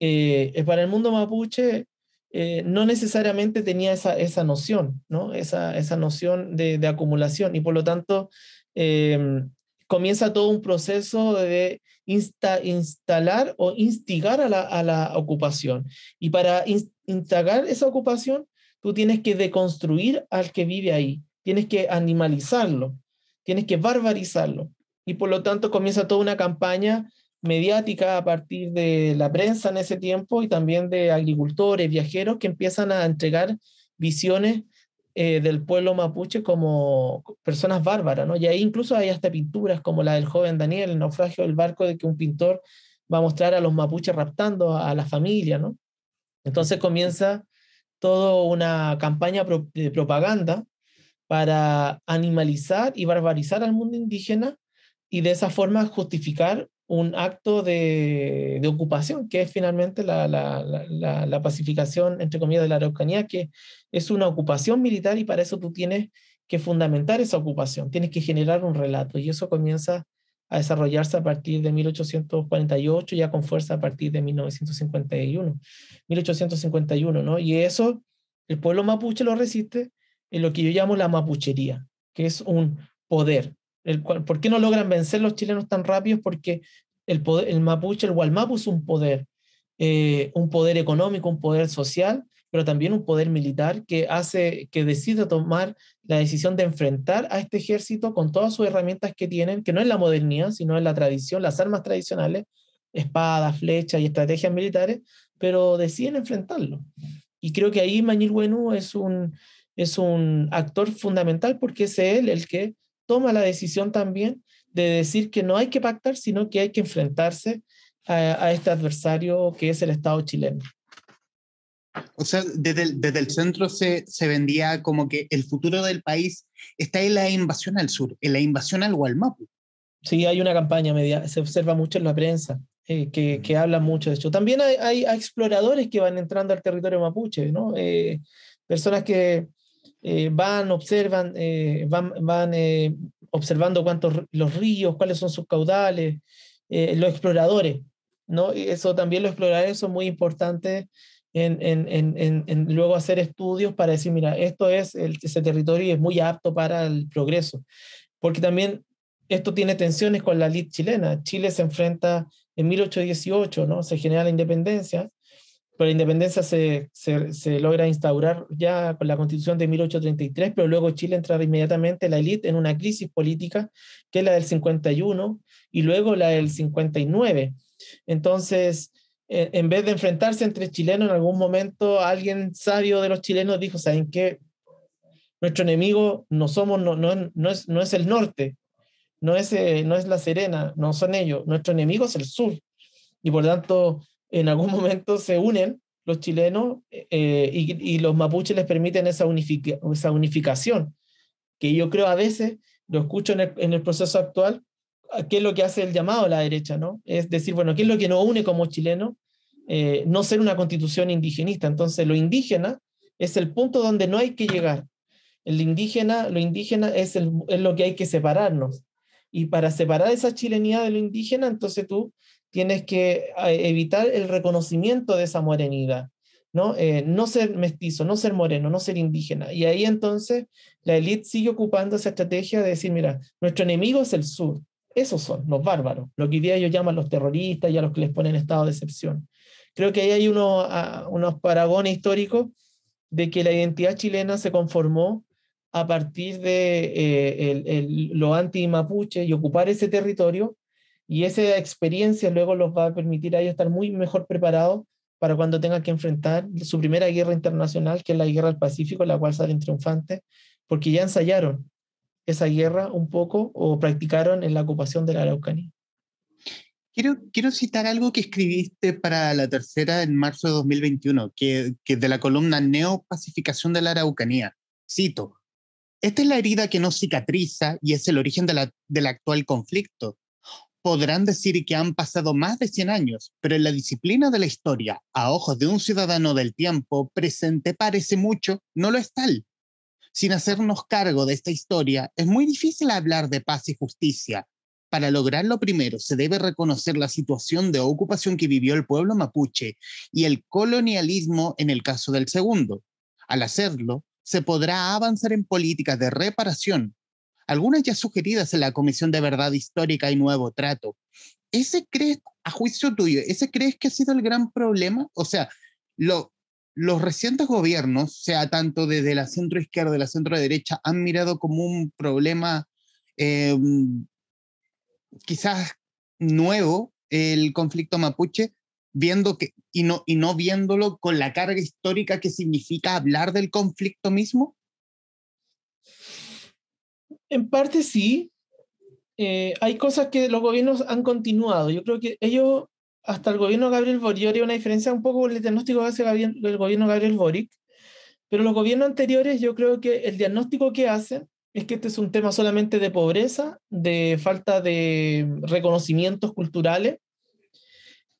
Eh, eh, para el mundo mapuche eh, no necesariamente tenía esa, esa noción, ¿no? esa, esa noción de, de, acumulación y por lo tanto em, comienza todo un proceso de instalar o instigar a la, a la ocupación. Y para instalar esa ocupación, tú tienes que deconstruir al que vive ahí tienes que animalizarlo, tienes que barbarizarlo. Y por lo tanto comienza toda una campaña mediática a partir de la prensa en ese tiempo y también de agricultores, viajeros que empiezan a entregar visiones eh, del pueblo mapuche como personas bárbaras, ¿no? Y ahí incluso hay hasta pinturas como la del joven Daniel, el naufragio del barco, de que un pintor va a mostrar a los mapuches raptando a, la familia, ¿no? Entonces comienza toda una campaña de propaganda para animalizar y barbarizar al mundo indígena y de esa forma justificar un acto de, de ocupación, que es finalmente la, la, la, la, pacificación, entre comillas, de la Araucanía, que es una ocupación militar y para eso tú tienes que fundamentar esa ocupación, tienes que generar un relato y eso comienza a desarrollarse a partir de 1848, ya con fuerza a partir de 1951, 1851, ¿no? Y eso el pueblo mapuche lo resiste en lo que yo llamo la mapuchería, que es un poder. El cual, ¿Por qué no logran vencer los chilenos tan rápidos? Porque el, poder, el mapuche, el Walmapu es un poder, eh, un poder económico, un poder social, pero también un poder militar que hace, que decide tomar la decisión de enfrentar a este ejército con todas sus herramientas que tienen, que no es la modernidad, sino es la tradición, las armas tradicionales, espadas, flechas y estrategias militares, pero deciden enfrentarlo. Y creo que ahí Mañil Bueno es un, es un actor fundamental porque es él el que toma la decisión también de decir que no hay que pactar, sino que hay que enfrentarse a, este adversario que es el Estado chileno. O sea, desde el, desde el centro se, se, vendía como que el futuro del país está en la invasión al sur, en la invasión al Gualmapu. Sí, hay una campaña media, se observa mucho en la prensa, eh, que, que, habla mucho de esto. También hay, hay, exploradores que van entrando al territorio mapuche, ¿no? Eh, personas que eh, van, observan, van, van observando cuántos los ríos, cuáles son sus caudales, los exploradores, ¿no? Y eso también los exploradores son muy importantes en, en, en, en, luego hacer estudios para decir, mira, esto es el, ese territorio y es muy apto para el progreso. Porque también esto tiene tensiones con la elite chilena. Chile se enfrenta en 1818, ¿no? Se genera la independencia, pero la independencia se, se, se, logra instaurar ya con la constitución de 1833, pero luego Chile entra inmediatamente la élite en una crisis política, que es la del 51 y luego la del 59. Entonces, en vez de enfrentarse entre chilenos, en algún momento alguien sabio de los chilenos dijo, ¿saben qué? Nuestro enemigo no somos, no, no, no, es, no es el norte, no es, eh, no es la Serena, no son ellos, nuestro enemigo es el sur. Y por tanto, en algún momento se unen los chilenos eh, y, y, los mapuches les permiten esa, unifica, esa unificación, que yo creo a veces, lo escucho en el, en el proceso actual, qué es lo que hace el llamado a la derecha, ¿no? Es decir, bueno, ¿qué es lo que nos une como chilenos? Eh, no ser una constitución indigenista. Entonces, lo indígena es el punto donde no hay que llegar. El indígena, lo indígena es, el, es lo que hay que separarnos. Y para separar esa chilenidad de lo indígena, entonces tú tienes que evitar el reconocimiento de esa morenidad. ¿no? Eh, no ser mestizo, no ser moreno, no ser indígena. Y ahí entonces la élite sigue ocupando esa estrategia de decir, mira, nuestro enemigo es el sur, esos son los bárbaros, lo que hoy día ellos llaman los terroristas y a los que les ponen estado de excepción. Creo que ahí hay uno, unos paragones históricos de que la identidad chilena se conformó a partir de eh, el, el, lo anti-mapuche y ocupar ese territorio, y esa experiencia luego los va a permitir a ellos estar muy mejor preparados para cuando tengan que enfrentar su primera guerra internacional, que es la guerra del Pacífico, la cual salen triunfantes, porque ya ensayaron, esa guerra un poco o practicaron en la ocupación de la Araucanía. Quiero, quiero citar algo que escribiste para la tercera en marzo de 2021, que, que de la columna Neopacificación de la Araucanía. Cito, esta es la herida que no cicatriza y es el origen de la, del actual conflicto. Podrán decir que han pasado más de 100 años, pero en la disciplina de la historia, a ojos de un ciudadano del tiempo presente parece mucho, no lo es tal sin hacernos cargo de esta historia, es muy difícil hablar de paz y justicia. Para lograrlo primero, se debe reconocer la situación de ocupación que vivió el pueblo mapuche y el colonialismo en el caso del segundo. Al hacerlo, se podrá avanzar en políticas de reparación, algunas ya sugeridas en la Comisión de Verdad Histórica y Nuevo Trato. ¿Ese crees, a juicio tuyo, ese crees que ha sido el gran problema? O sea, lo, los recientes gobiernos, sea tanto desde la centro izquierda, de la centro derecha, han mirado como un problema eh, quizás nuevo el conflicto mapuche, viendo que, y no, y no viéndolo con la carga histórica que significa hablar del conflicto mismo? En parte sí. Eh, hay cosas que los gobiernos han continuado. Yo creo que ellos hasta el gobierno Gabriel Boric, hay una diferencia un poco con el diagnóstico que hace el gobierno Gabriel Boric, pero los gobiernos anteriores yo creo que el diagnóstico que hacen es que este es un tema solamente de pobreza, de falta de reconocimientos culturales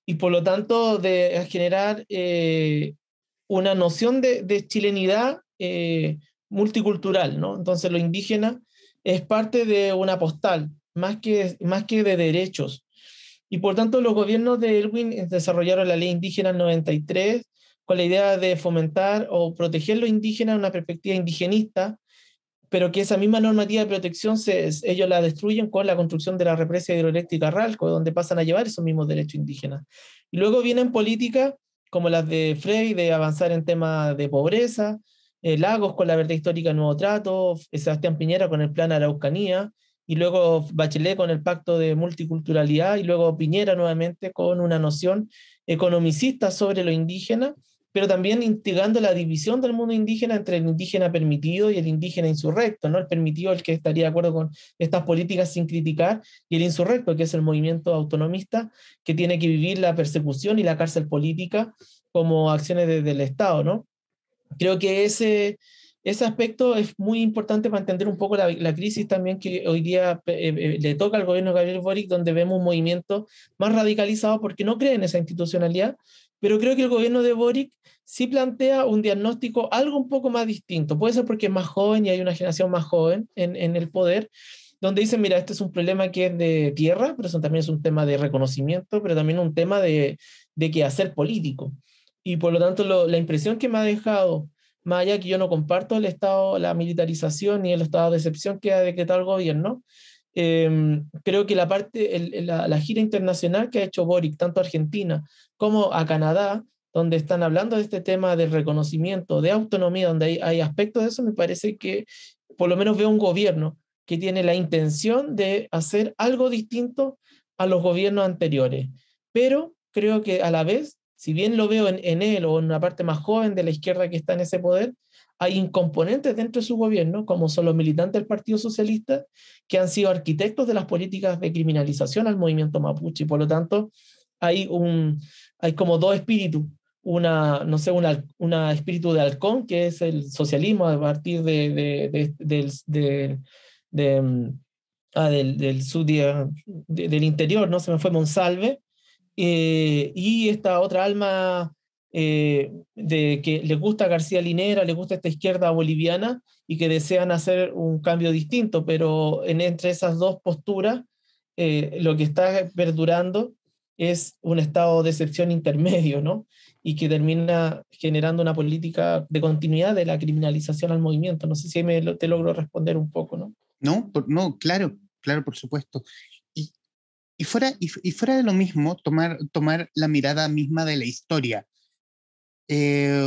y por lo tanto de generar eh, una noción de, de chilenidad eh, multicultural, ¿no? Entonces lo indígena es parte de una postal, más que, más que de derechos. Y por tanto, los gobiernos de Elwin desarrollaron la ley indígena en 93 con la idea de fomentar o proteger lo indígena en una perspectiva indigenista, pero que esa misma normativa de protección se, ellos la destruyen con la construcción de la represa hidroeléctrica Ralco, donde pasan a llevar esos mismos derechos indígenas. Y luego vienen políticas como las de Frey, de avanzar en temas de pobreza, eh, Lagos con la verdad histórica Nuevo Trato, Sebastián Piñera con el plan Araucanía, y luego Bachelet con el pacto de multiculturalidad, y luego Piñera nuevamente con una noción economicista sobre lo indígena, pero también integrando la división del mundo indígena entre el indígena permitido y el indígena insurrecto, ¿no? El permitido, el que estaría de acuerdo con estas políticas sin criticar, y el insurrecto, que es el movimiento autonomista, que tiene que vivir la persecución y la cárcel política como acciones desde el Estado, ¿no? Creo que ese, ese aspecto es muy importante para entender un poco la, la crisis también que hoy día eh, eh, le toca al gobierno de Gabriel Boric, donde vemos un movimiento más radicalizado porque no cree en esa institucionalidad, pero creo que el gobierno de Boric sí plantea un diagnóstico algo un poco más distinto. Puede ser porque es más joven y hay una generación más joven en, en el poder, donde dicen, mira, este es un problema que es de tierra, pero eso también es un tema de reconocimiento, pero también un tema de, de que hacer político. Y por lo tanto, la impresión que me ha dejado, más allá que yo no comparto el estado, la militarización y el estado de excepción que ha decretado el gobierno, em, creo que la parte, la, gira internacional que ha hecho Boric, tanto a Argentina como a Canadá, donde están hablando de este tema del reconocimiento, de autonomía, donde hay, hay aspectos de eso, me parece que por lo menos veo un gobierno que tiene la intención de hacer algo distinto a los gobiernos anteriores, pero creo que a la vez si bien lo veo en, él o en una parte más joven de la izquierda que está en ese poder, hay incomponentes dentro de su gobierno, como son los militantes del Partido Socialista, que han sido arquitectos de las políticas de criminalización al movimiento mapuche. Y por lo tanto, hay, un, hay como dos espíritus. Una, no sé, una, una espíritu de halcón, que es el socialismo a partir de, de, mm, ah, del, del, del interior, ¿no? Se me fue Monsalve, eh, y esta otra alma eh, de que le gusta García Linera, le gusta esta izquierda boliviana y que desean hacer un cambio distinto, pero en, entre esas dos posturas eh, lo que está perdurando es un estado de excepción intermedio, ¿no? Y que termina generando una política de continuidad de la criminalización al movimiento. No sé si me, te logro responder un poco, ¿no? No, no, claro, claro, por supuesto. Y fuera, y, fuera de lo mismo, tomar, tomar la mirada misma de la historia. Eh,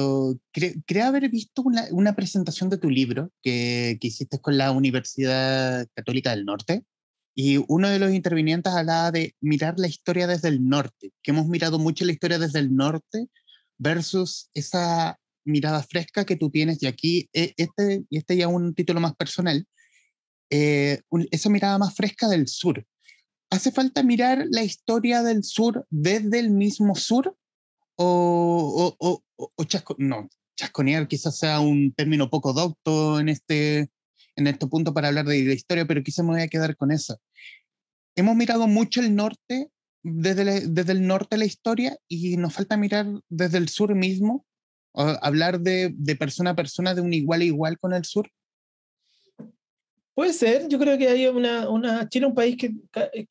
creo haber visto una, una, presentación de tu libro que, que, hiciste con la Universidad Católica del Norte y uno de los intervinientes hablaba de mirar la historia desde el norte, que hemos mirado mucho la historia desde el norte versus esa mirada fresca que tú tienes y aquí e, este, y este ya un título más personal, eh, esa mirada más fresca del sur, ¿Hace falta mirar la historia del sur desde el mismo sur? ¿O, o, o, chasco, no, chasconear quizás sea un término poco docto en este, en este punto para hablar de la historia, pero quizás me voy a quedar con eso. Hemos mirado mucho el norte, desde, desde el norte la historia, y nos falta mirar desde el sur mismo, hablar de, de persona a persona, de un igual a igual con el sur. Puede ser, yo creo que hay una, una Chile un país que,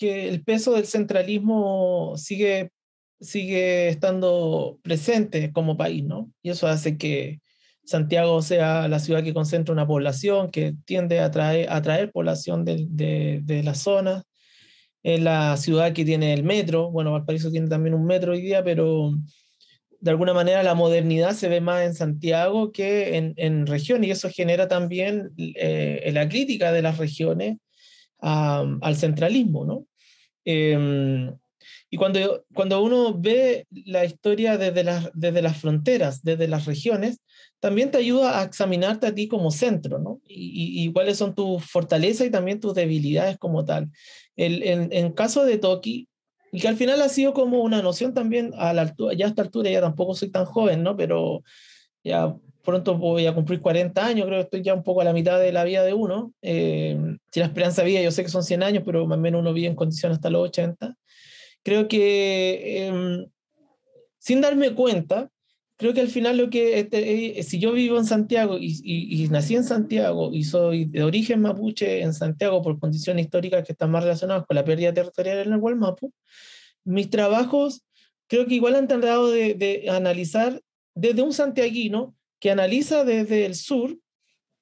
el peso del centralismo sigue, sigue estando presente como país, ¿no? Y eso hace que Santiago sea la ciudad que concentra una población, que tiende a atraer, atraer población de, de, de las zonas. Es la ciudad que tiene el metro, bueno, Valparaíso tiene también un metro hoy día, pero de alguna manera la modernidad se ve más en Santiago que en, en región y eso genera también eh, la crítica de las regiones al centralismo, ¿no? Em, y cuando, cuando uno ve la historia desde las, desde las fronteras, desde las regiones, también te ayuda a examinarte a ti como centro, ¿no? Y, cuáles son tus fortalezas y también tus debilidades como tal. El, en caso de Toki, y que al final ha sido como una noción también a la altura, ya a esta altura ya tampoco soy tan joven, ¿no? Pero ya pronto voy a cumplir 40 años, creo que estoy ya un poco a la mitad de la vida de uno. Eh, si la esperanza de vida, yo sé que son 100 años, pero más o menos uno vive en condiciones hasta los 80. Creo que em, sin darme cuenta, creo que al final lo que, este, eh, si yo vivo en Santiago y, y, y, nací en Santiago y soy de origen mapuche en Santiago por condiciones históricas que están más relacionadas con la pérdida territorial en el Gualmapu, mis trabajos creo que igual han tratado de, de analizar desde un santiaguino que analiza desde el sur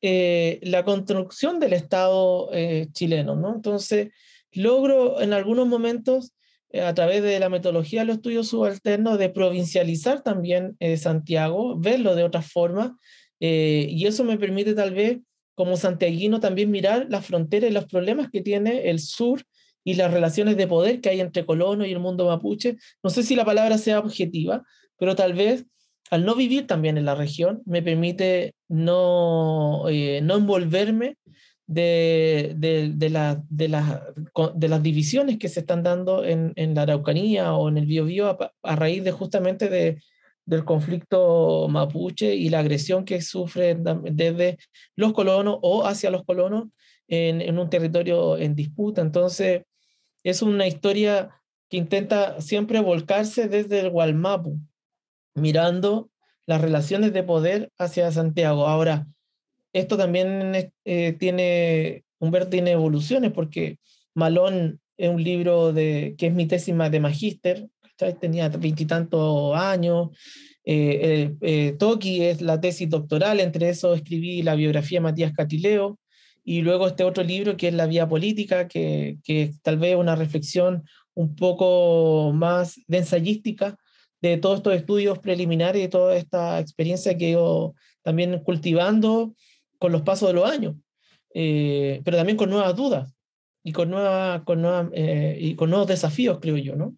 eh, la construcción del Estado eh, chileno, ¿no? Entonces, logro en algunos momentos a través de la metodología de los estudios subalternos, de provincializar también eh, Santiago, verlo de otra forma, eh, y eso me permite tal vez, como santiaguino, también mirar las fronteras y los problemas que tiene el sur y las relaciones de poder que hay entre colonos y el mundo mapuche. No sé si la palabra sea objetiva, pero tal vez al no vivir también en la región, me permite no, no envolverme de, de, de, la, de, de, las divisiones que se están dando en, en la Araucanía o en el Biobío a, raíz de justamente de, del conflicto mapuche y la agresión que sufren desde los colonos o hacia los colonos en, en, un territorio en disputa. Entonces, es una historia que intenta siempre volcarse desde el Gualmapu, mirando las relaciones de poder hacia Santiago. Ahora, esto también eh, tiene, Humberto tiene evoluciones, porque Malón es un libro de, que es mi tesis de magíster, tenía veintitantos años, eh, eh, Toki es la tesis doctoral, entre eso escribí la biografía de Matías Catileo, y luego este otro libro que es La Vía Política, que, que tal vez una reflexión un poco más de ensayística de todos estos estudios preliminares y toda esta experiencia que yo también cultivando con los pasos de los años, eh, pero también con nuevas dudas y con, nueva, con, eh, y con nuevos desafíos, creo yo, ¿no?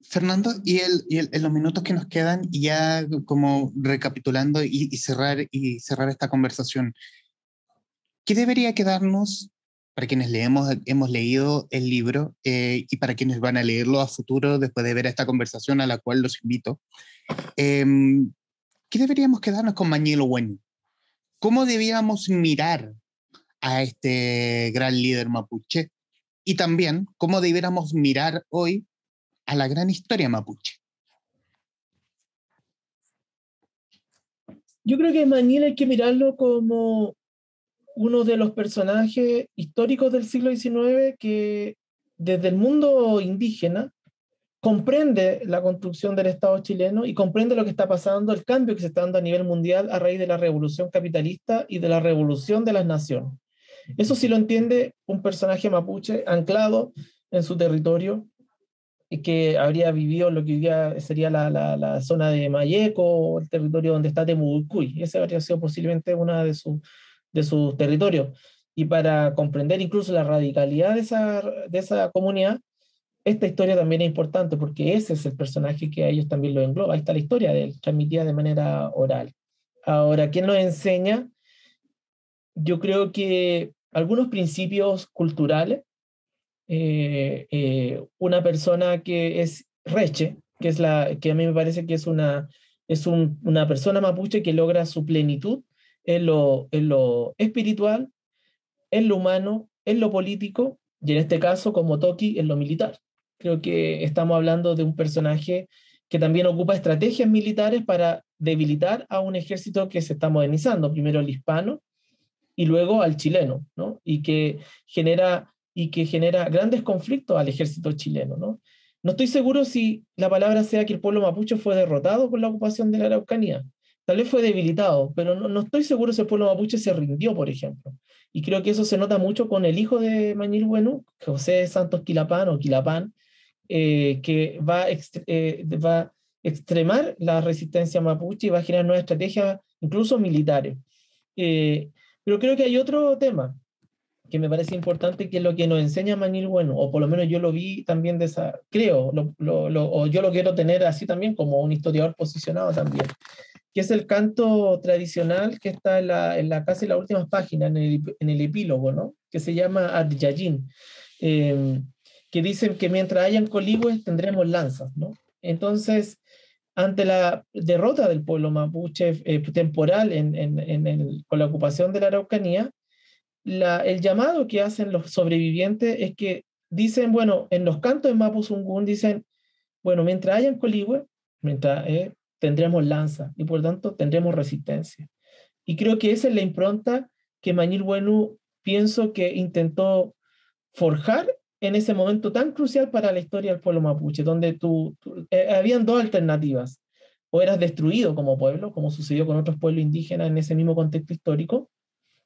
Fernando, y, el, y en los minutos que nos quedan, ya como recapitulando y, cerrar, y cerrar esta conversación, ¿qué debería quedarnos para quienes leemos, hemos leído el libro eh, y para quienes van a leerlo a futuro después de ver esta conversación a la cual los invito? Eh, ¿qué deberíamos quedarnos con Mañilo Bueno? ¿Cómo debíamos mirar a este gran líder mapuche? Y también, ¿cómo debiéramos mirar hoy a la gran historia mapuche? Yo creo que Mañilo hay que mirarlo como uno de los personajes históricos del siglo XIX que desde el mundo indígena comprende la construcción del Estado chileno y comprende lo que está pasando, el cambio que se está dando a nivel mundial a raíz de la revolución capitalista y de la revolución de las naciones. Eso sí lo entiende un personaje mapuche anclado en su territorio y que habría vivido lo que hoy sería la, la, la zona de Mayeco, el territorio donde está Temucuy. Ese habría sido posiblemente una de, su, de sus territorios. Y para comprender incluso la radicalidad de esa, de esa comunidad, esta historia también es importante porque ese es el personaje que a ellos también lo engloba. Ahí está la historia de él, transmitida de manera oral. Ahora, ¿quién nos enseña? Yo creo que algunos principios culturales. Eh, eh, una persona que es Reche, que, es la, que a mí me parece que es una, es un, una persona mapuche que logra su plenitud en lo, en lo espiritual, en lo humano, en lo político y en este caso, como Toki, en lo militar. Creo que estamos hablando de un personaje que también ocupa estrategias militares para debilitar a un ejército que se está modernizando, primero el hispano y luego al chileno, ¿no? Y que genera, y que genera grandes conflictos al ejército chileno, ¿no? No estoy seguro si la palabra sea que el pueblo mapuche fue derrotado con la ocupación de la Araucanía. Tal vez fue debilitado, pero no, no estoy seguro si el pueblo mapuche se rindió, por ejemplo. Y creo que eso se nota mucho con el hijo de Mañil Bueno, José Santos Quilapán o Quilapán, eh, que va, eh, va a extremar la resistencia mapuche y va a generar nuevas estrategias, incluso militares. Eh, pero creo que hay otro tema que me parece importante, que es lo que nos enseña Manil Bueno, o por lo menos yo lo vi también de esa, creo, lo, lo, o yo lo quiero tener así también como un historiador posicionado también, que es el canto tradicional que está en la, en la casi las últimas páginas, en el, en el epílogo, ¿no? que se llama Adyayin. Eh, que dicen que mientras hayan coligües tendremos lanzas, ¿no? Entonces, ante la derrota del pueblo mapuche eh, temporal en, en, en el, con la ocupación de la Araucanía, la, el llamado que hacen los sobrevivientes es que dicen, bueno, en los cantos de Mapuzungún dicen, bueno, mientras hayan coligües, mientras eh, tendremos lanza y por tanto tendremos resistencia. Y creo que esa es la impronta que Mañil Bueno pienso que intentó forjar en ese momento tan crucial para la historia del pueblo mapuche, donde tú, eh, habían dos alternativas. O eras destruido como pueblo, como sucedió con otros pueblos indígenas en ese mismo contexto histórico,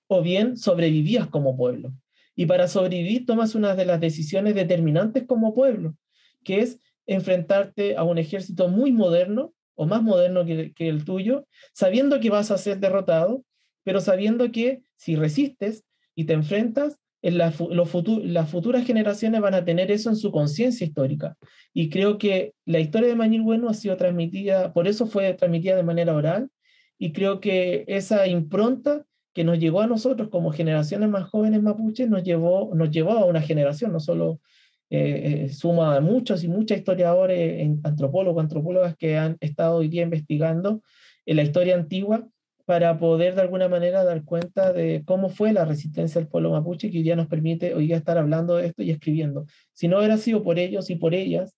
o bien sobrevivías como pueblo. Y para sobrevivir tomas una de las decisiones determinantes como pueblo, que es enfrentarte a un ejército muy moderno o más moderno que, el tuyo, sabiendo que vas a ser derrotado, pero sabiendo que si resistes y te enfrentas, las futuras generaciones van a tener eso en su conciencia histórica. Y creo que la historia de Mañil Bueno ha sido transmitida, por eso fue transmitida de manera oral, y creo que esa impronta que nos llegó a nosotros como generaciones más jóvenes mapuches nos llevó, nos llevó a una generación, no solo eh, eh, suma a muchos y muchas historiadores, antropólogos, antropólogas que han estado hoy día investigando en la historia antigua para poder de alguna manera dar cuenta de cómo fue la resistencia del pueblo mapuche que hoy día nos permite hoy día estar hablando de esto y escribiendo. Si no hubiera sido por ellos y por ellas,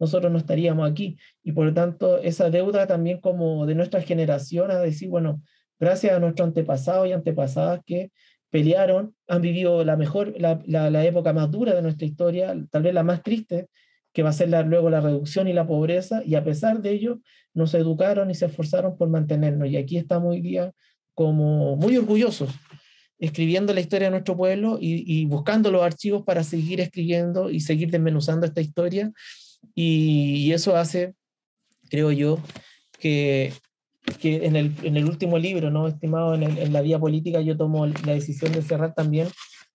nosotros no estaríamos aquí. Y por lo tanto, esa deuda también como de nuestra generación a decir, bueno, gracias a nuestros antepasados y antepasadas que pelearon, han vivido la mejor, la, la, época más dura de nuestra historia, tal vez la más triste, que va a ser luego la reducción y la pobreza, y a pesar de ello, nos educaron y se esforzaron por mantenernos. Y aquí estamos hoy día como muy orgullosos, escribiendo la historia de nuestro pueblo y, y buscando los archivos para seguir escribiendo y seguir desmenuzando esta historia. Y, y eso hace, creo yo, que que en el, en el último libro, ¿no? estimado, en, en, la vía política, yo tomo la decisión de cerrar también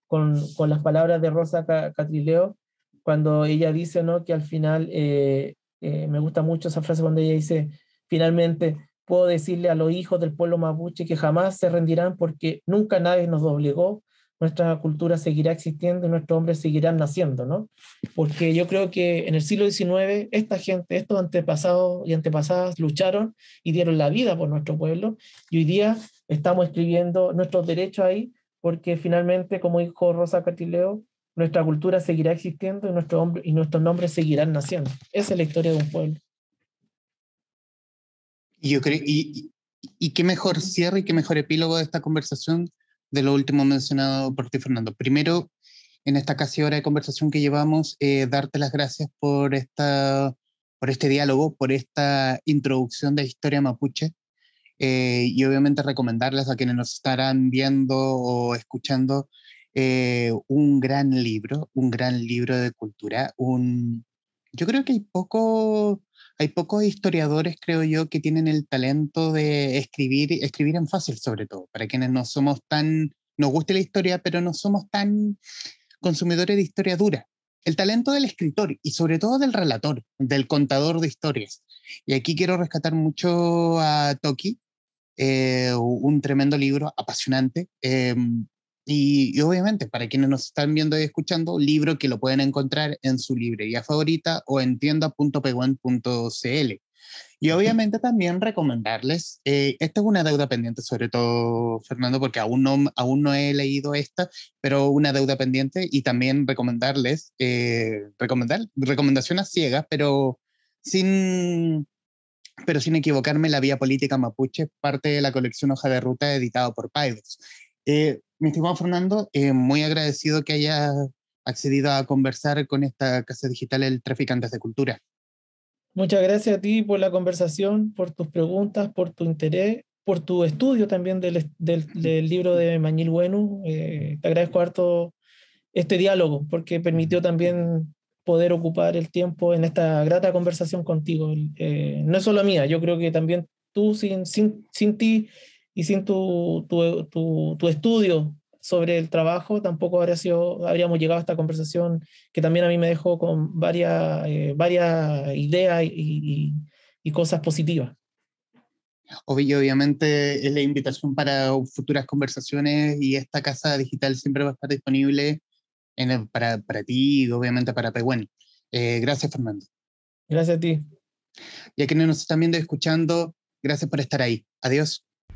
con, con las palabras de Rosa Catrileo, cuando ella dice ¿no? que al final, eh, eh, me gusta mucho esa frase cuando ella dice, finalmente puedo decirle a los hijos del pueblo mapuche que jamás se rendirán porque nunca nadie nos doblegó, nuestra cultura seguirá existiendo y nuestros hombres seguirán naciendo, ¿no? Porque yo creo que en el siglo XIX esta gente, estos antepasados y antepasadas lucharon y dieron la vida por nuestro pueblo y hoy día estamos escribiendo nuestros derechos ahí porque finalmente, como dijo Rosa Cartileo, nuestra cultura seguirá existiendo y, nuestro y nuestros nombres seguirán naciendo. Esa es la historia de un pueblo. Yo creo, y, y qué mejor cierre y qué mejor epílogo de esta conversación de lo último mencionado por ti, Fernando. Primero, en esta casi hora de conversación que llevamos, eh, darte las gracias por, esta, por este diálogo, por esta introducción de historia mapuche. Eh, y obviamente recomendarles a quienes nos estarán viendo o escuchando eh, un gran libro, un gran libro de cultura. Un, yo creo que hay poco, hay pocos historiadores, creo yo, que tienen el talento de escribir, escribir en fácil sobre todo, para quienes no somos tan, nos gusta la historia, pero no somos tan consumidores de historia dura. El talento del escritor y sobre todo del relator, del contador de historias. Y aquí quiero rescatar mucho a Toki, eh, un tremendo libro, apasionante, em, y, obviamente, para quienes nos están viendo y escuchando, libro que lo pueden encontrar en su librería favorita o en tienda.peguen.cl. Y obviamente también recomendarles, eh, esta es una deuda pendiente, sobre todo, Fernando, porque aún no, aún no he leído esta, pero una deuda pendiente y también recomendarles, eh, recomendar, recomendaciones ciegas, pero sin, pero sin equivocarme, La Vía Política Mapuche, parte de la colección Hoja de Ruta editado por Paidos. Eh, mi estimado Fernando, eh, muy agradecido que haya accedido a conversar con esta casa digital El Traficantes de Cultura. Muchas gracias a ti por la conversación, por tus preguntas, por tu interés, por tu estudio también del, del, libro de Mañil Bueno. Eh, te agradezco harto este diálogo porque permitió también poder ocupar el tiempo en esta grata conversación contigo. Eh, no es solo mía, yo creo que también tú sin, sin, sin ti y sin tu, tu, tu, estudio sobre el trabajo, tampoco habría sido, habríamos llegado a esta conversación que también a mí me dejó con varias, eh, varias ideas y, y, cosas positivas. obviamente es la invitación para futuras conversaciones y esta casa digital siempre va a estar disponible en para, para, ti y obviamente para Pehuen. Eh, gracias, Fernando. Gracias a ti. Y a quienes nos están viendo y escuchando, gracias por estar ahí. Adiós.